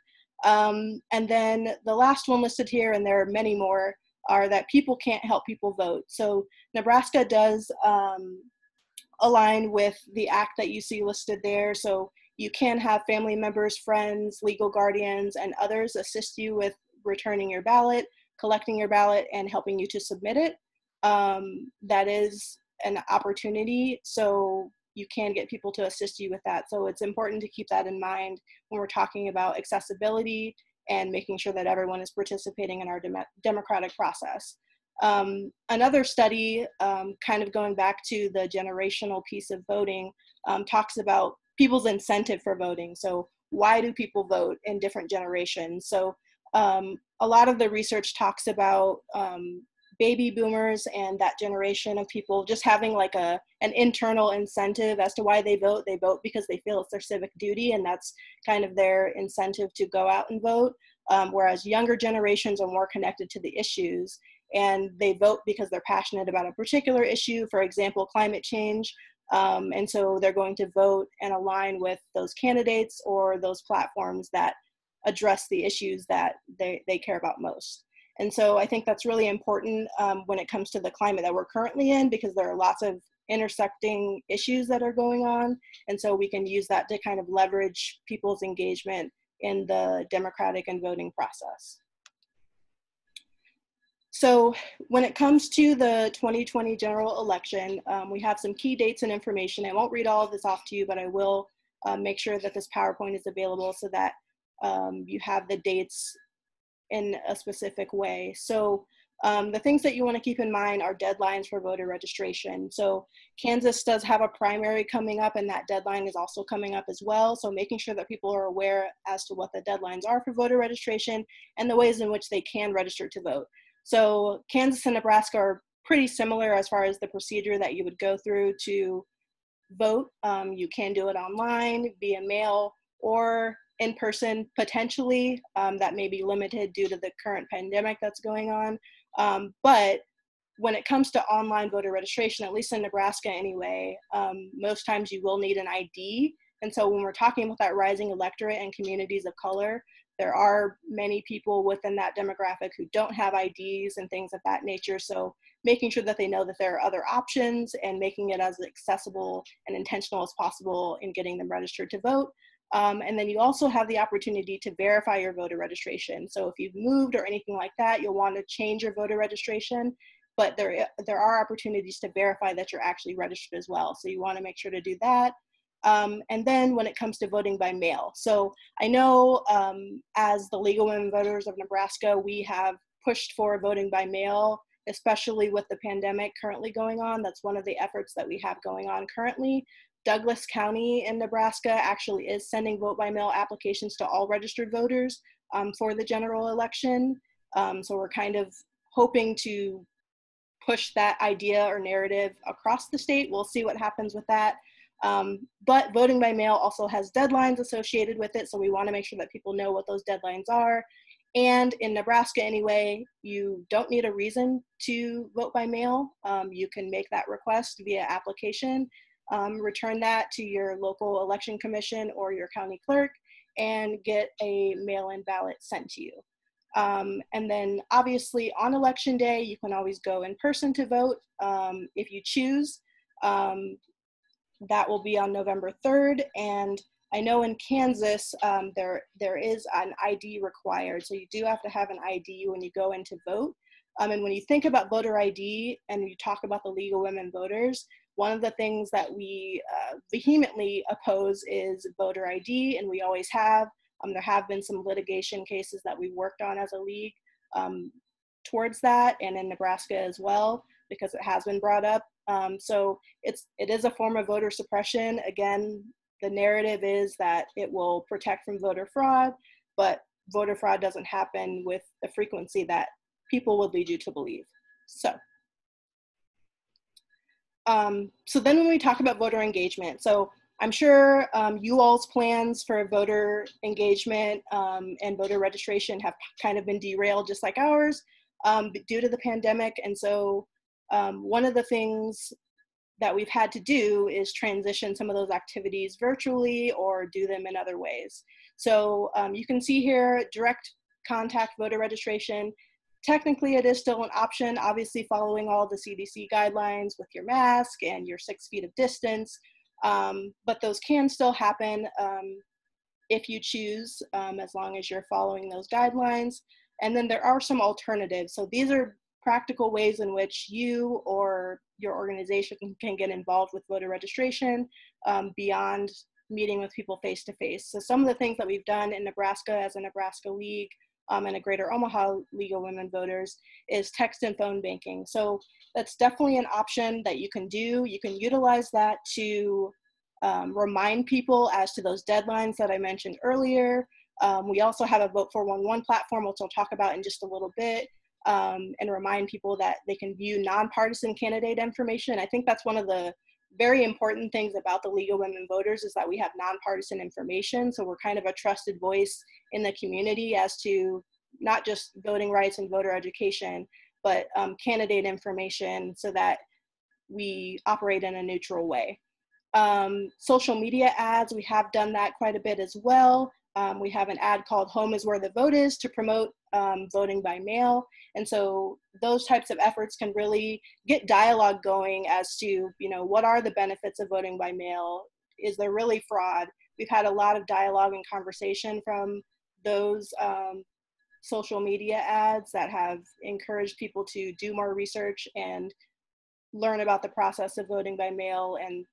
Um, and then the last one listed here, and there are many more, are that people can't help people vote. So Nebraska does um, align with the act that you see listed there. So you can have family members, friends, legal guardians, and others assist you with returning your ballot, collecting your ballot, and helping you to submit it. Um, that is an opportunity. So you can get people to assist you with that. So it's important to keep that in mind when we're talking about accessibility and making sure that everyone is participating in our dem democratic process. Um, another study, um, kind of going back to the generational piece of voting, um, talks about people's incentive for voting. So why do people vote in different generations? So um, a lot of the research talks about um, baby boomers and that generation of people just having like a an internal incentive as to why they vote. They vote because they feel it's their civic duty and that's kind of their incentive to go out and vote. Um, whereas younger generations are more connected to the issues and they vote because they're passionate about a particular issue for example climate change. Um, and so they're going to vote and align with those candidates or those platforms that address the issues that they, they care about most and so I think that's really important um, when it comes to the climate that we're currently in because there are lots of intersecting issues that are going on. And so we can use that to kind of leverage people's engagement in the democratic and voting process. So when it comes to the 2020 general election, um, we have some key dates and information. I won't read all of this off to you, but I will uh, make sure that this PowerPoint is available so that um, you have the dates in a specific way. So um, the things that you want to keep in mind are deadlines for voter registration. So Kansas does have a primary coming up and that deadline is also coming up as well. So making sure that people are aware as to what the deadlines are for voter registration and the ways in which they can register to vote. So Kansas and Nebraska are pretty similar as far as the procedure that you would go through to vote. Um, you can do it online, via mail, or in person potentially. Um, that may be limited due to the current pandemic that's going on. Um, but when it comes to online voter registration, at least in Nebraska anyway, um, most times you will need an ID. And so when we're talking about that rising electorate and communities of color, there are many people within that demographic who don't have IDs and things of that nature. So making sure that they know that there are other options and making it as accessible and intentional as possible in getting them registered to vote. Um, and then you also have the opportunity to verify your voter registration. So if you've moved or anything like that, you'll want to change your voter registration, but there, there are opportunities to verify that you're actually registered as well. So you want to make sure to do that. Um, and then when it comes to voting by mail. So I know um, as the Legal Women Voters of Nebraska, we have pushed for voting by mail, especially with the pandemic currently going on. That's one of the efforts that we have going on currently. Douglas County in Nebraska actually is sending vote by mail applications to all registered voters um, for the general election. Um, so we're kind of hoping to push that idea or narrative across the state. We'll see what happens with that. Um, but voting by mail also has deadlines associated with it, so we want to make sure that people know what those deadlines are. And in Nebraska, anyway, you don't need a reason to vote by mail. Um, you can make that request via application, um, return that to your local election commission or your county clerk, and get a mail in ballot sent to you. Um, and then obviously on election day, you can always go in person to vote um, if you choose. Um, that will be on November 3rd. And I know in Kansas, um, there, there is an ID required. So you do have to have an ID when you go in to vote. Um, and when you think about voter ID and you talk about the League of Women Voters, one of the things that we uh, vehemently oppose is voter ID, and we always have. Um, there have been some litigation cases that we worked on as a league um, towards that, and in Nebraska as well, because it has been brought up. Um, so it's it is a form of voter suppression. Again, the narrative is that it will protect from voter fraud, but voter fraud doesn't happen with the frequency that people would lead you to believe. So. Um, so then when we talk about voter engagement, so I'm sure um, you all's plans for voter engagement um, and voter registration have kind of been derailed just like ours um, due to the pandemic. And so um, one of the things that we've had to do is transition some of those activities virtually or do them in other ways. So um, you can see here direct contact voter registration. Technically, it is still an option, obviously following all the CDC guidelines with your mask and your six feet of distance, um, but those can still happen um, if you choose, um, as long as you're following those guidelines. And then there are some alternatives. So these are practical ways in which you or your organization can get involved with voter registration um, beyond meeting with people face to face. So some of the things that we've done in Nebraska as a Nebraska League um, and a Greater Omaha League of Women Voters is text and phone banking. So that's definitely an option that you can do. You can utilize that to um, remind people as to those deadlines that I mentioned earlier. Um, we also have a Vote 411 platform, which I'll talk about in just a little bit um, and remind people that they can view nonpartisan candidate information. I think that's one of the very important things about the League of Women Voters is that we have nonpartisan information. So we're kind of a trusted voice in the community as to not just voting rights and voter education, but um, candidate information so that we operate in a neutral way. Um, social media ads, we have done that quite a bit as well. Um, we have an ad called Home is Where the Vote Is to promote um, voting by mail. And so those types of efforts can really get dialogue going as to, you know, what are the benefits of voting by mail? Is there really fraud? We've had a lot of dialogue and conversation from those um, social media ads that have encouraged people to do more research and learn about the process of voting by mail and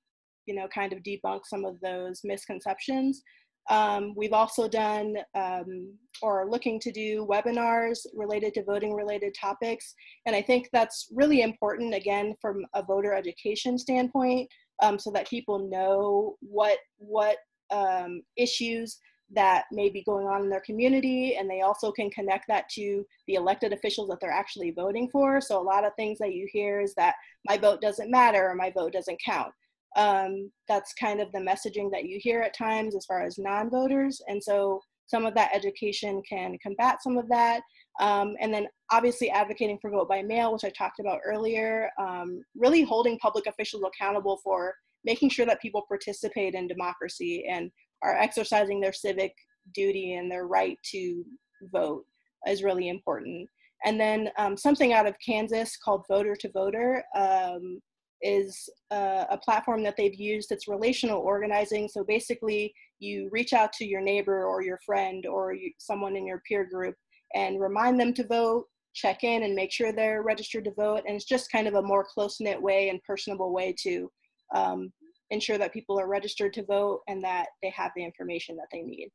you know kind of debunk some of those misconceptions um, we've also done um, or are looking to do webinars related to voting related topics. And I think that's really important, again, from a voter education standpoint, um, so that people know what, what um, issues that may be going on in their community and they also can connect that to the elected officials that they're actually voting for. So a lot of things that you hear is that my vote doesn't matter or my vote doesn't count um, that's kind of the messaging that you hear at times as far as non-voters. And so some of that education can combat some of that. Um, and then obviously advocating for vote by mail, which I talked about earlier, um, really holding public officials accountable for making sure that people participate in democracy and are exercising their civic duty and their right to vote is really important. And then um, something out of Kansas called Voter to Voter um, is uh, a platform that they've used. It's relational organizing. So basically, you reach out to your neighbor or your friend or you, someone in your peer group and remind them to vote, check in and make sure they're registered to vote. And it's just kind of a more close knit way and personable way to um, ensure that people are registered to vote and that they have the information that they need.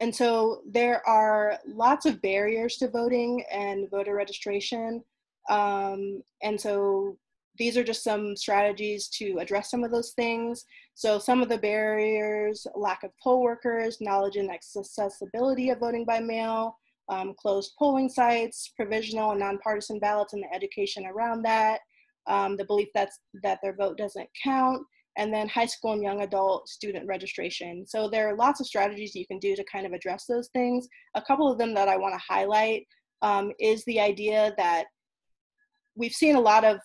And so there are lots of barriers to voting and voter registration. Um, and so these are just some strategies to address some of those things. So some of the barriers, lack of poll workers, knowledge and accessibility of voting by mail, um, closed polling sites, provisional and nonpartisan ballots and the education around that, um, the belief that's, that their vote doesn't count, and then high school and young adult student registration. So there are lots of strategies you can do to kind of address those things. A couple of them that I wanna highlight um, is the idea that we've seen a lot of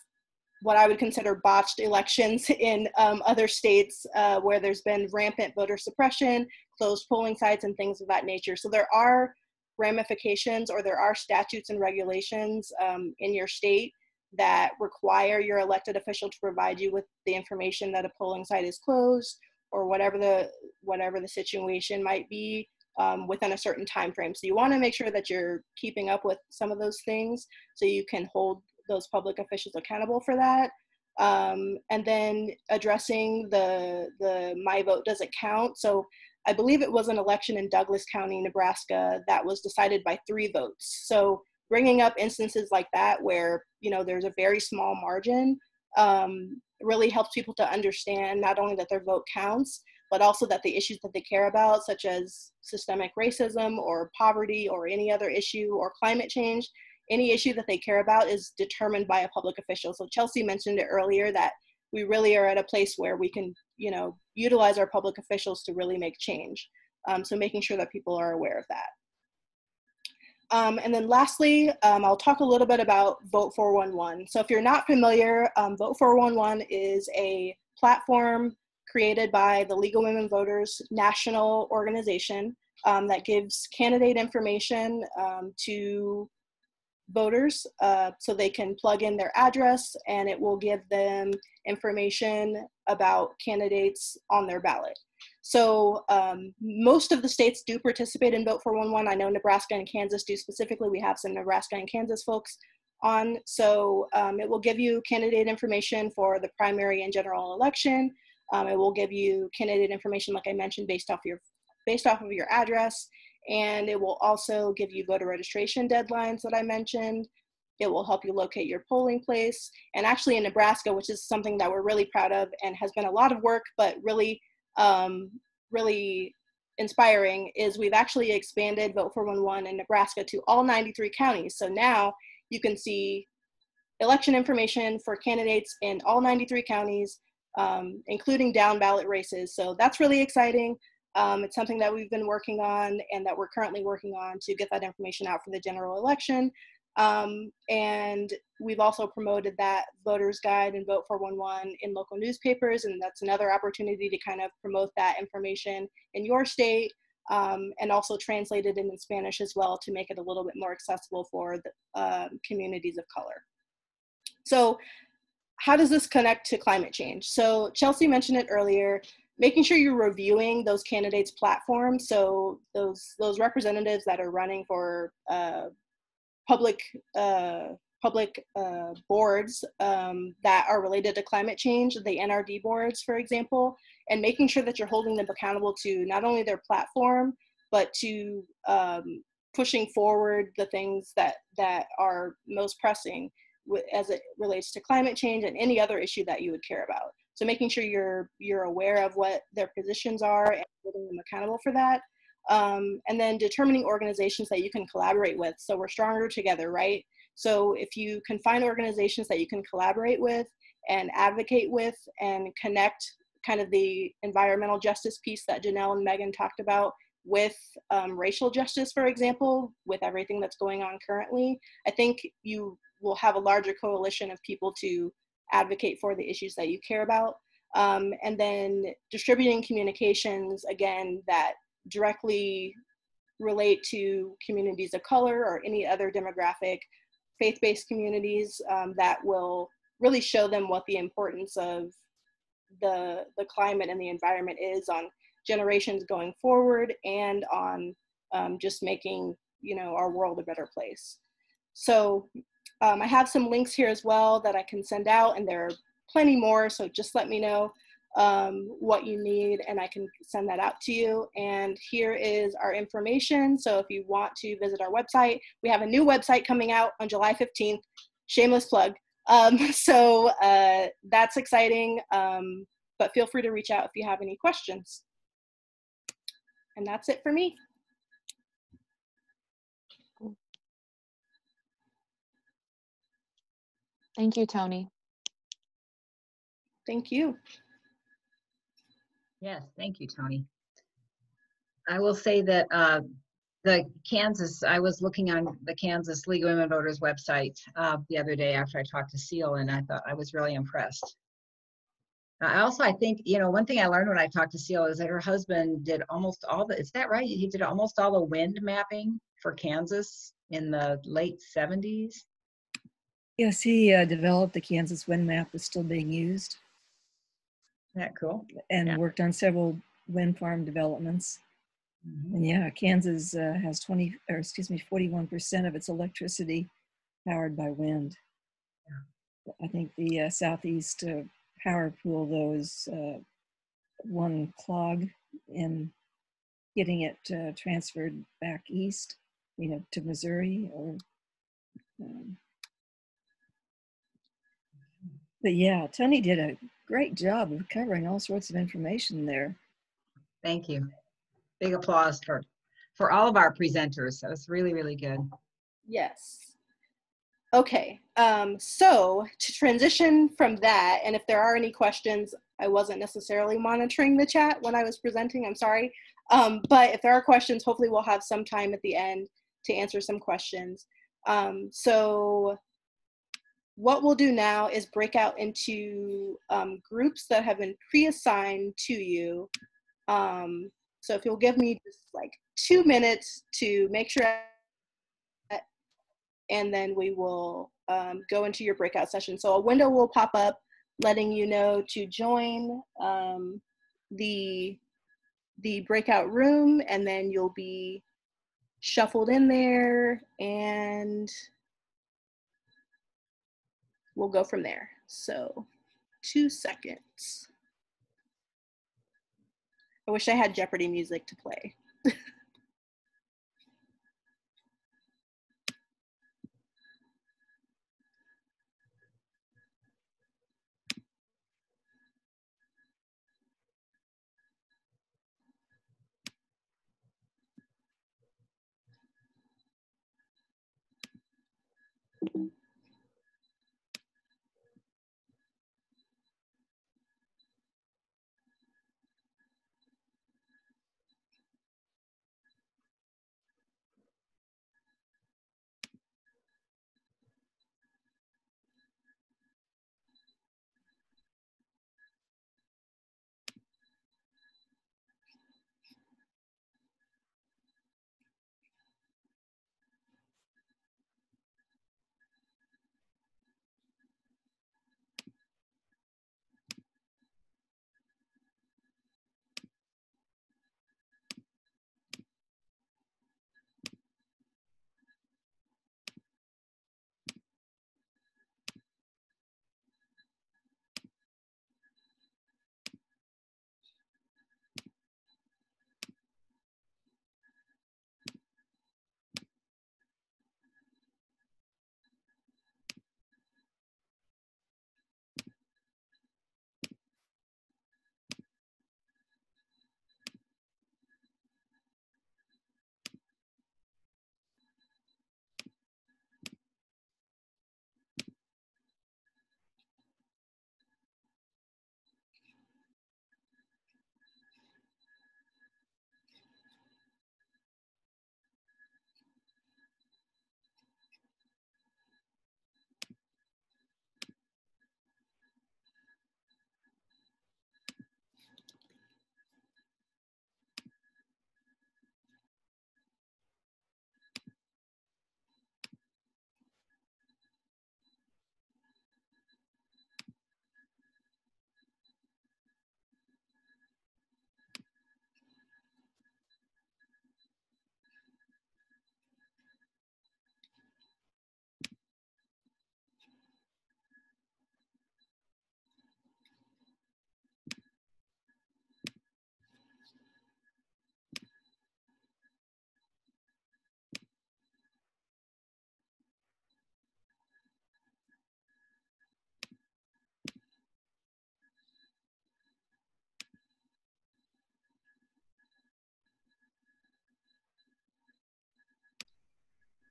what I would consider botched elections in um, other states uh, where there's been rampant voter suppression, closed polling sites, and things of that nature. So there are ramifications or there are statutes and regulations um, in your state that require your elected official to provide you with the information that a polling site is closed or whatever the whatever the situation might be um, within a certain time frame. So you want to make sure that you're keeping up with some of those things so you can hold those public officials accountable for that. Um, and then addressing the the my vote doesn't count. So I believe it was an election in Douglas County, Nebraska, that was decided by three votes. So bringing up instances like that where you know there's a very small margin um, really helps people to understand not only that their vote counts but also that the issues that they care about such as systemic racism or poverty or any other issue or climate change any issue that they care about is determined by a public official. So Chelsea mentioned it earlier that we really are at a place where we can, you know, utilize our public officials to really make change. Um, so making sure that people are aware of that. Um, and then lastly, um, I'll talk a little bit about Vote 411. So if you're not familiar, um, Vote 411 is a platform created by the of Women Voters national organization um, that gives candidate information um, to voters uh, so they can plug in their address and it will give them information about candidates on their ballot. So um, most of the states do participate in Vote 411. I know Nebraska and Kansas do specifically. We have some Nebraska and Kansas folks on. So um, it will give you candidate information for the primary and general election. Um, it will give you candidate information, like I mentioned, based off your based off of your address and it will also give you voter registration deadlines that I mentioned. It will help you locate your polling place. And actually in Nebraska, which is something that we're really proud of and has been a lot of work, but really, um, really inspiring, is we've actually expanded Vote 411 in Nebraska to all 93 counties. So now you can see election information for candidates in all 93 counties, um, including down ballot races. So that's really exciting. Um, it's something that we've been working on and that we're currently working on to get that information out for the general election. Um, and we've also promoted that voters guide and vote 411 in local newspapers. And that's another opportunity to kind of promote that information in your state um, and also translated in Spanish as well to make it a little bit more accessible for the uh, communities of color. So how does this connect to climate change? So Chelsea mentioned it earlier making sure you're reviewing those candidates platforms. So those those representatives that are running for uh, public uh, public uh, boards um, that are related to climate change the nrd boards for example and making sure that you're holding them accountable to not only their platform but to um, pushing forward the things that that are most pressing as it relates to climate change and any other issue that you would care about so making sure you're you're aware of what their positions are and holding them accountable for that. Um, and then determining organizations that you can collaborate with. So we're stronger together, right? So if you can find organizations that you can collaborate with and advocate with and connect kind of the environmental justice piece that Janelle and Megan talked about with um, racial justice, for example, with everything that's going on currently, I think you will have a larger coalition of people to advocate for the issues that you care about. Um, and then distributing communications, again, that directly relate to communities of color or any other demographic, faith-based communities um, that will really show them what the importance of the, the climate and the environment is on generations going forward and on um, just making you know our world a better place. So um, I have some links here as well that I can send out, and there are plenty more. So just let me know um, what you need, and I can send that out to you. And here is our information. So if you want to visit our website, we have a new website coming out on July 15th. Shameless plug. Um, so uh, that's exciting. Um, but feel free to reach out if you have any questions. And that's it for me. Thank you, Tony. Thank you. Yes, thank you, Tony. I will say that uh, the Kansas, I was looking on the Kansas League of Women Voters website uh, the other day after I talked to Seal, and I thought I was really impressed. I also, I think, you know, one thing I learned when I talked to Seal is that her husband did almost all the, is that right? He did almost all the wind mapping for Kansas in the late 70s. Yes, he uh, developed the Kansas wind map that's still being used Isn't that cool? and Yeah. worked on several wind farm developments. Mhm. And yeah, Kansas uh, has 20, or excuse me, 41% of its electricity powered by wind. I think the uh, southeast uh, power pool, though, is uh, one clog in getting it uh, transferred back east, you know, to Missouri or. Um, but yeah, Tony did a great job of covering all sorts of information there. Thank you. Big applause for, for all of our presenters. That was really, really good. Yes. Okay, um, so to transition from that, and if there are any questions, I wasn't necessarily monitoring the chat when I was presenting, I'm sorry. Um, but if there are questions, hopefully we'll have some time at the end to answer some questions. Um, so what we'll do now is break out into um, groups that have been pre-assigned to you. Um, so if you'll give me just like two minutes to make sure and then we will um, go into your breakout session. So a window will pop up letting you know to join um, the, the breakout room and then you'll be shuffled in there and we'll go from there. So two seconds. I wish I had Jeopardy music to play.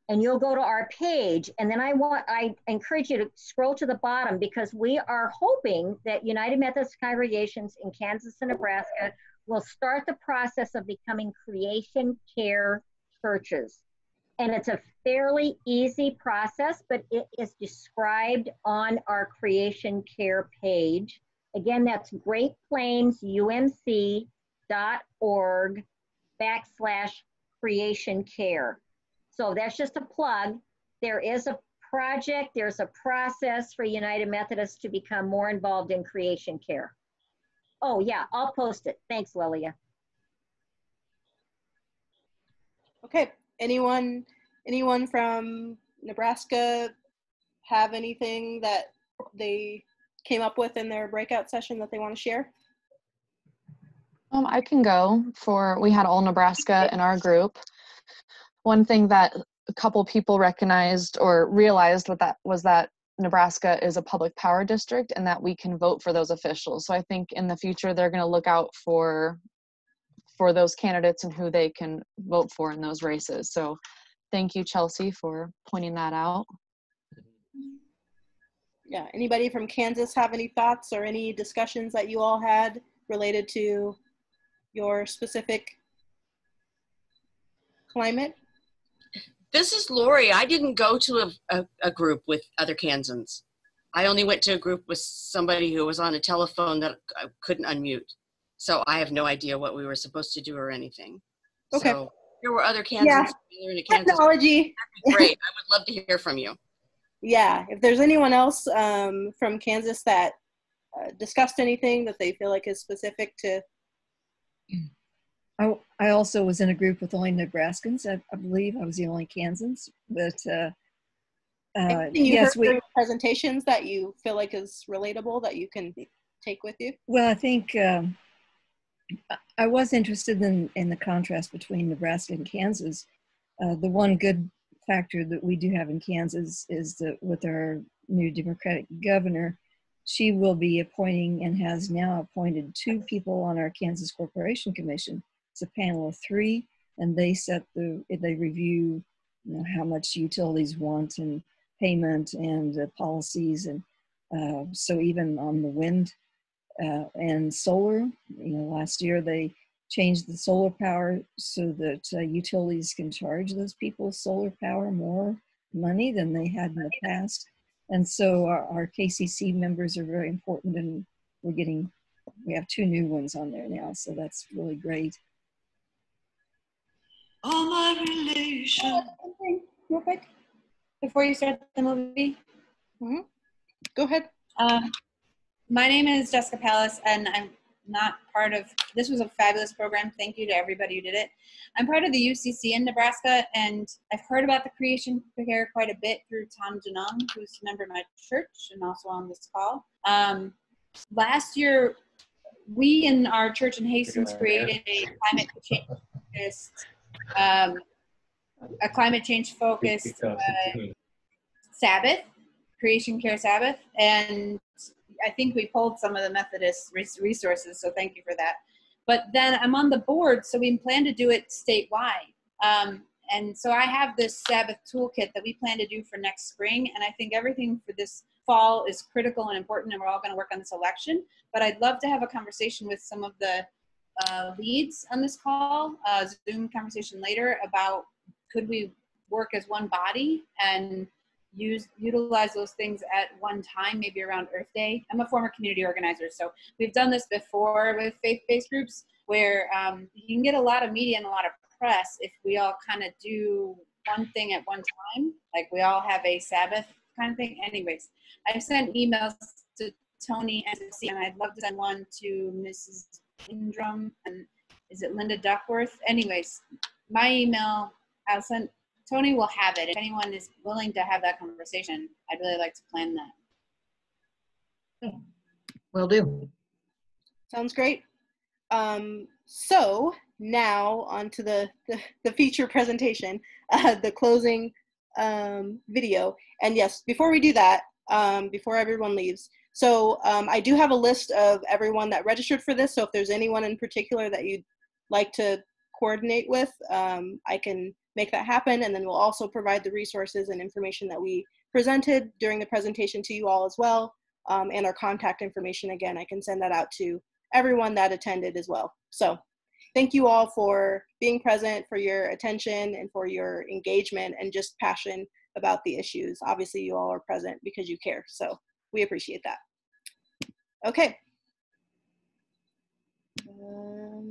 and you'll go to our page. And then I want, I encourage you to scroll to the bottom because we are hoping that United Methodist congregations in Kansas and Nebraska will start the process of becoming creation care churches. And it's a fairly easy process, but it is described on our creation care page. Again, that's Great Plains UMC org backslash creation care. So that's just a plug. There is a project, there's a process for United Methodists to become more involved in creation care. Oh yeah, I'll post it. Thanks, Lilia. Okay, anyone, anyone from Nebraska have anything that they came up with in their breakout session that they want to share? Um, I can go for, we had all Nebraska in our group. One thing that a couple people recognized or realized what that was that Nebraska is a public power district and that we can vote for those officials. So I think in the future they're going to look out for for those candidates and who they can vote for in those races. So thank you Chelsea for pointing that out. Yeah, anybody from Kansas have any thoughts or any discussions that you all had related to your specific climate? This is Lori. I didn't go to a, a, a, group with other Kansans. I only went to a group with somebody who was on a telephone that I couldn't unmute. So I have no idea what we were supposed to do or anything. Okay. So there were other Kansans. Yeah. In Kansas. Technology. great. I would love to hear from you. Yeah. If there's anyone else um, from Kansas that uh, discussed anything that they feel like is specific to I, I also was in a group with only Nebraskans. I, I believe I was the only Kansans, but uh, uh, yes, we presentations that you feel like is relatable that you can take with you. Well, I think um, I was interested in in the contrast between Nebraska and Kansas. Uh, the one good factor that we do have in Kansas is that with our new Democratic governor, she will be appointing and has now appointed two people on our Kansas Corporation Commission it's a panel of three, and they set the they review you know, how much utilities want and payment and uh, policies, and uh, so even on the wind uh, and solar, you know, last year they changed the solar power so that uh, utilities can charge those people solar power more money than they had in the past. And so our, our KCC members are very important, and we're getting we have two new ones on there now, so that's really great all my relation. Real quick, before you start the movie. Mm-hmm. Go ahead. Uh, my name is Jessica Palace, and I'm not part of this was a fabulous program thank you to everybody who did it i'm part of the ucc in nebraska and i've heard about the creation care quite a bit through tom janong who's a member of my church and also on this call um, last year we in our church in hastings created a climate change um, a climate change focused uh, Sabbath, Creation Care Sabbath, and I think we pulled some of the Methodist resources, so thank you for that. But then I'm on the board, so we plan to do it statewide. Um, and so I have this Sabbath toolkit that we plan to do for next spring, and I think everything for this fall is critical and important, and we're all going to work on this election. But I'd love to have a conversation with some of the uh, leads on this call, uh, Zoom conversation later about could we work as one body and use utilize those things at one time, maybe around Earth Day. I'm a former community organizer, so we've done this before with faith-based groups where um, you can get a lot of media and a lot of press if we all kind of do one thing at one time, like we all have a Sabbath kind of thing. Anyways, I've sent emails to Tony and I'd love to send one to Mrs. Ingram and is it Linda Duckworth? Anyways, my email, I'll send, Tony will have it. If anyone is willing to have that conversation, I'd really like to plan that. Will do. Sounds great. Um, so now on to the, the, the feature presentation, uh, the closing um, video. And yes, before we do that, um, before everyone leaves, so um, I do have a list of everyone that registered for this. So if there's anyone in particular that you'd like to coordinate with, um, I can make that happen. And then we'll also provide the resources and information that we presented during the presentation to you all as well. Um, and our contact information, again, I can send that out to everyone that attended as well. So thank you all for being present, for your attention, and for your engagement and just passion about the issues. Obviously, you all are present because you care. So we appreciate that. Okay. Um,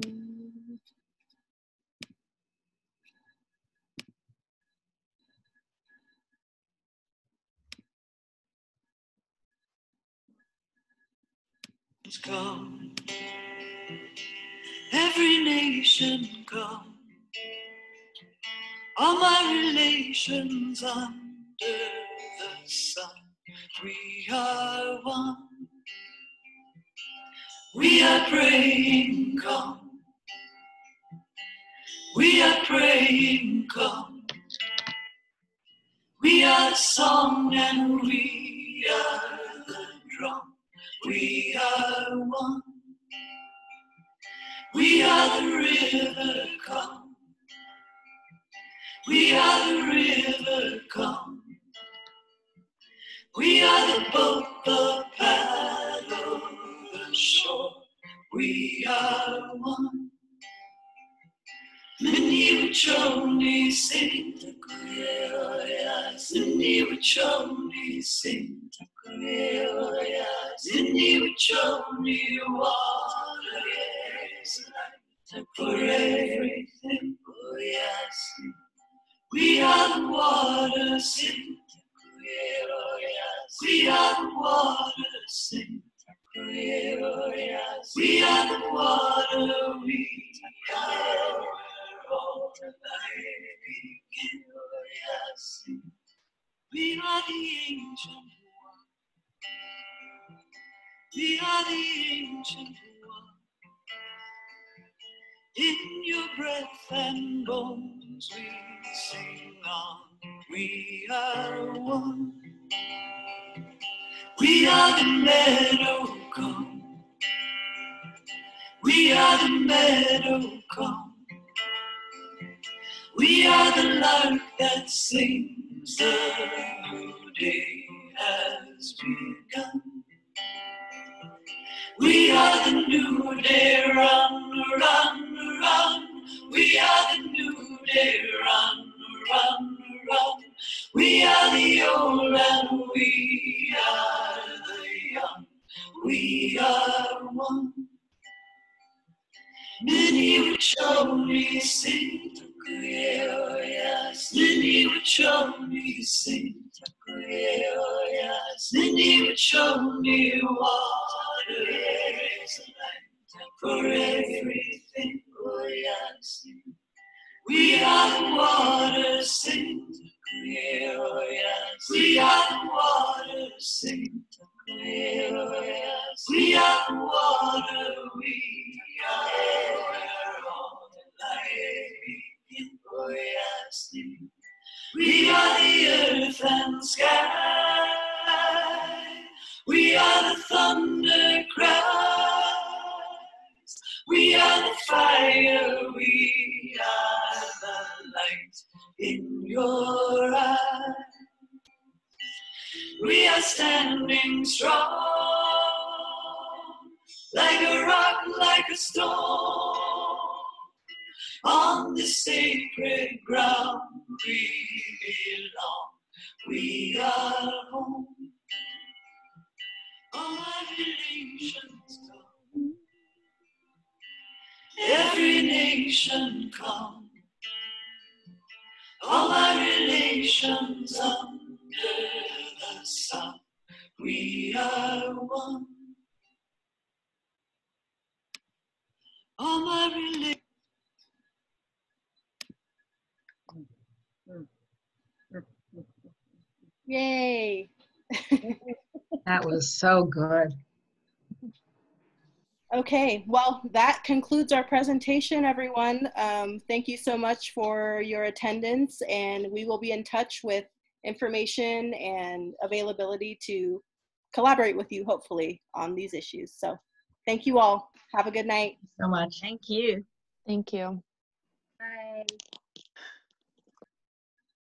come, every nation come, all my relations under the sun, we are one. We are praying, come. We are praying, come. We are song and we are the drum. We are one. We are the river, come. We are the river, come. We are the boat, the paddle, the shore. We are one. Many sing to glorious, many sing to glorious, many which water is light for everything. Oh yes, we are the water, glorious. We are the water, sing. We are the water, we are all the. Glorious. We are the ancient one. We are the ancient one. In your breath and bones we sing on. We are one. We are the come. We are the come. We are the lark that sings. The new day has begun. We are the new day, run, run. And we are the young. We are one. Mni Wiconi sing to glorious. Mni Wiconi sing to glorious. Mni Wiconi water was so good. Okay, well, that concludes our presentation, everyone. Um, thank you so much for your attendance, and we will be in touch with information and availability to collaborate with you, hopefully, on these issues. So thank you all. Have a good night. So much. Thank you. Thank you.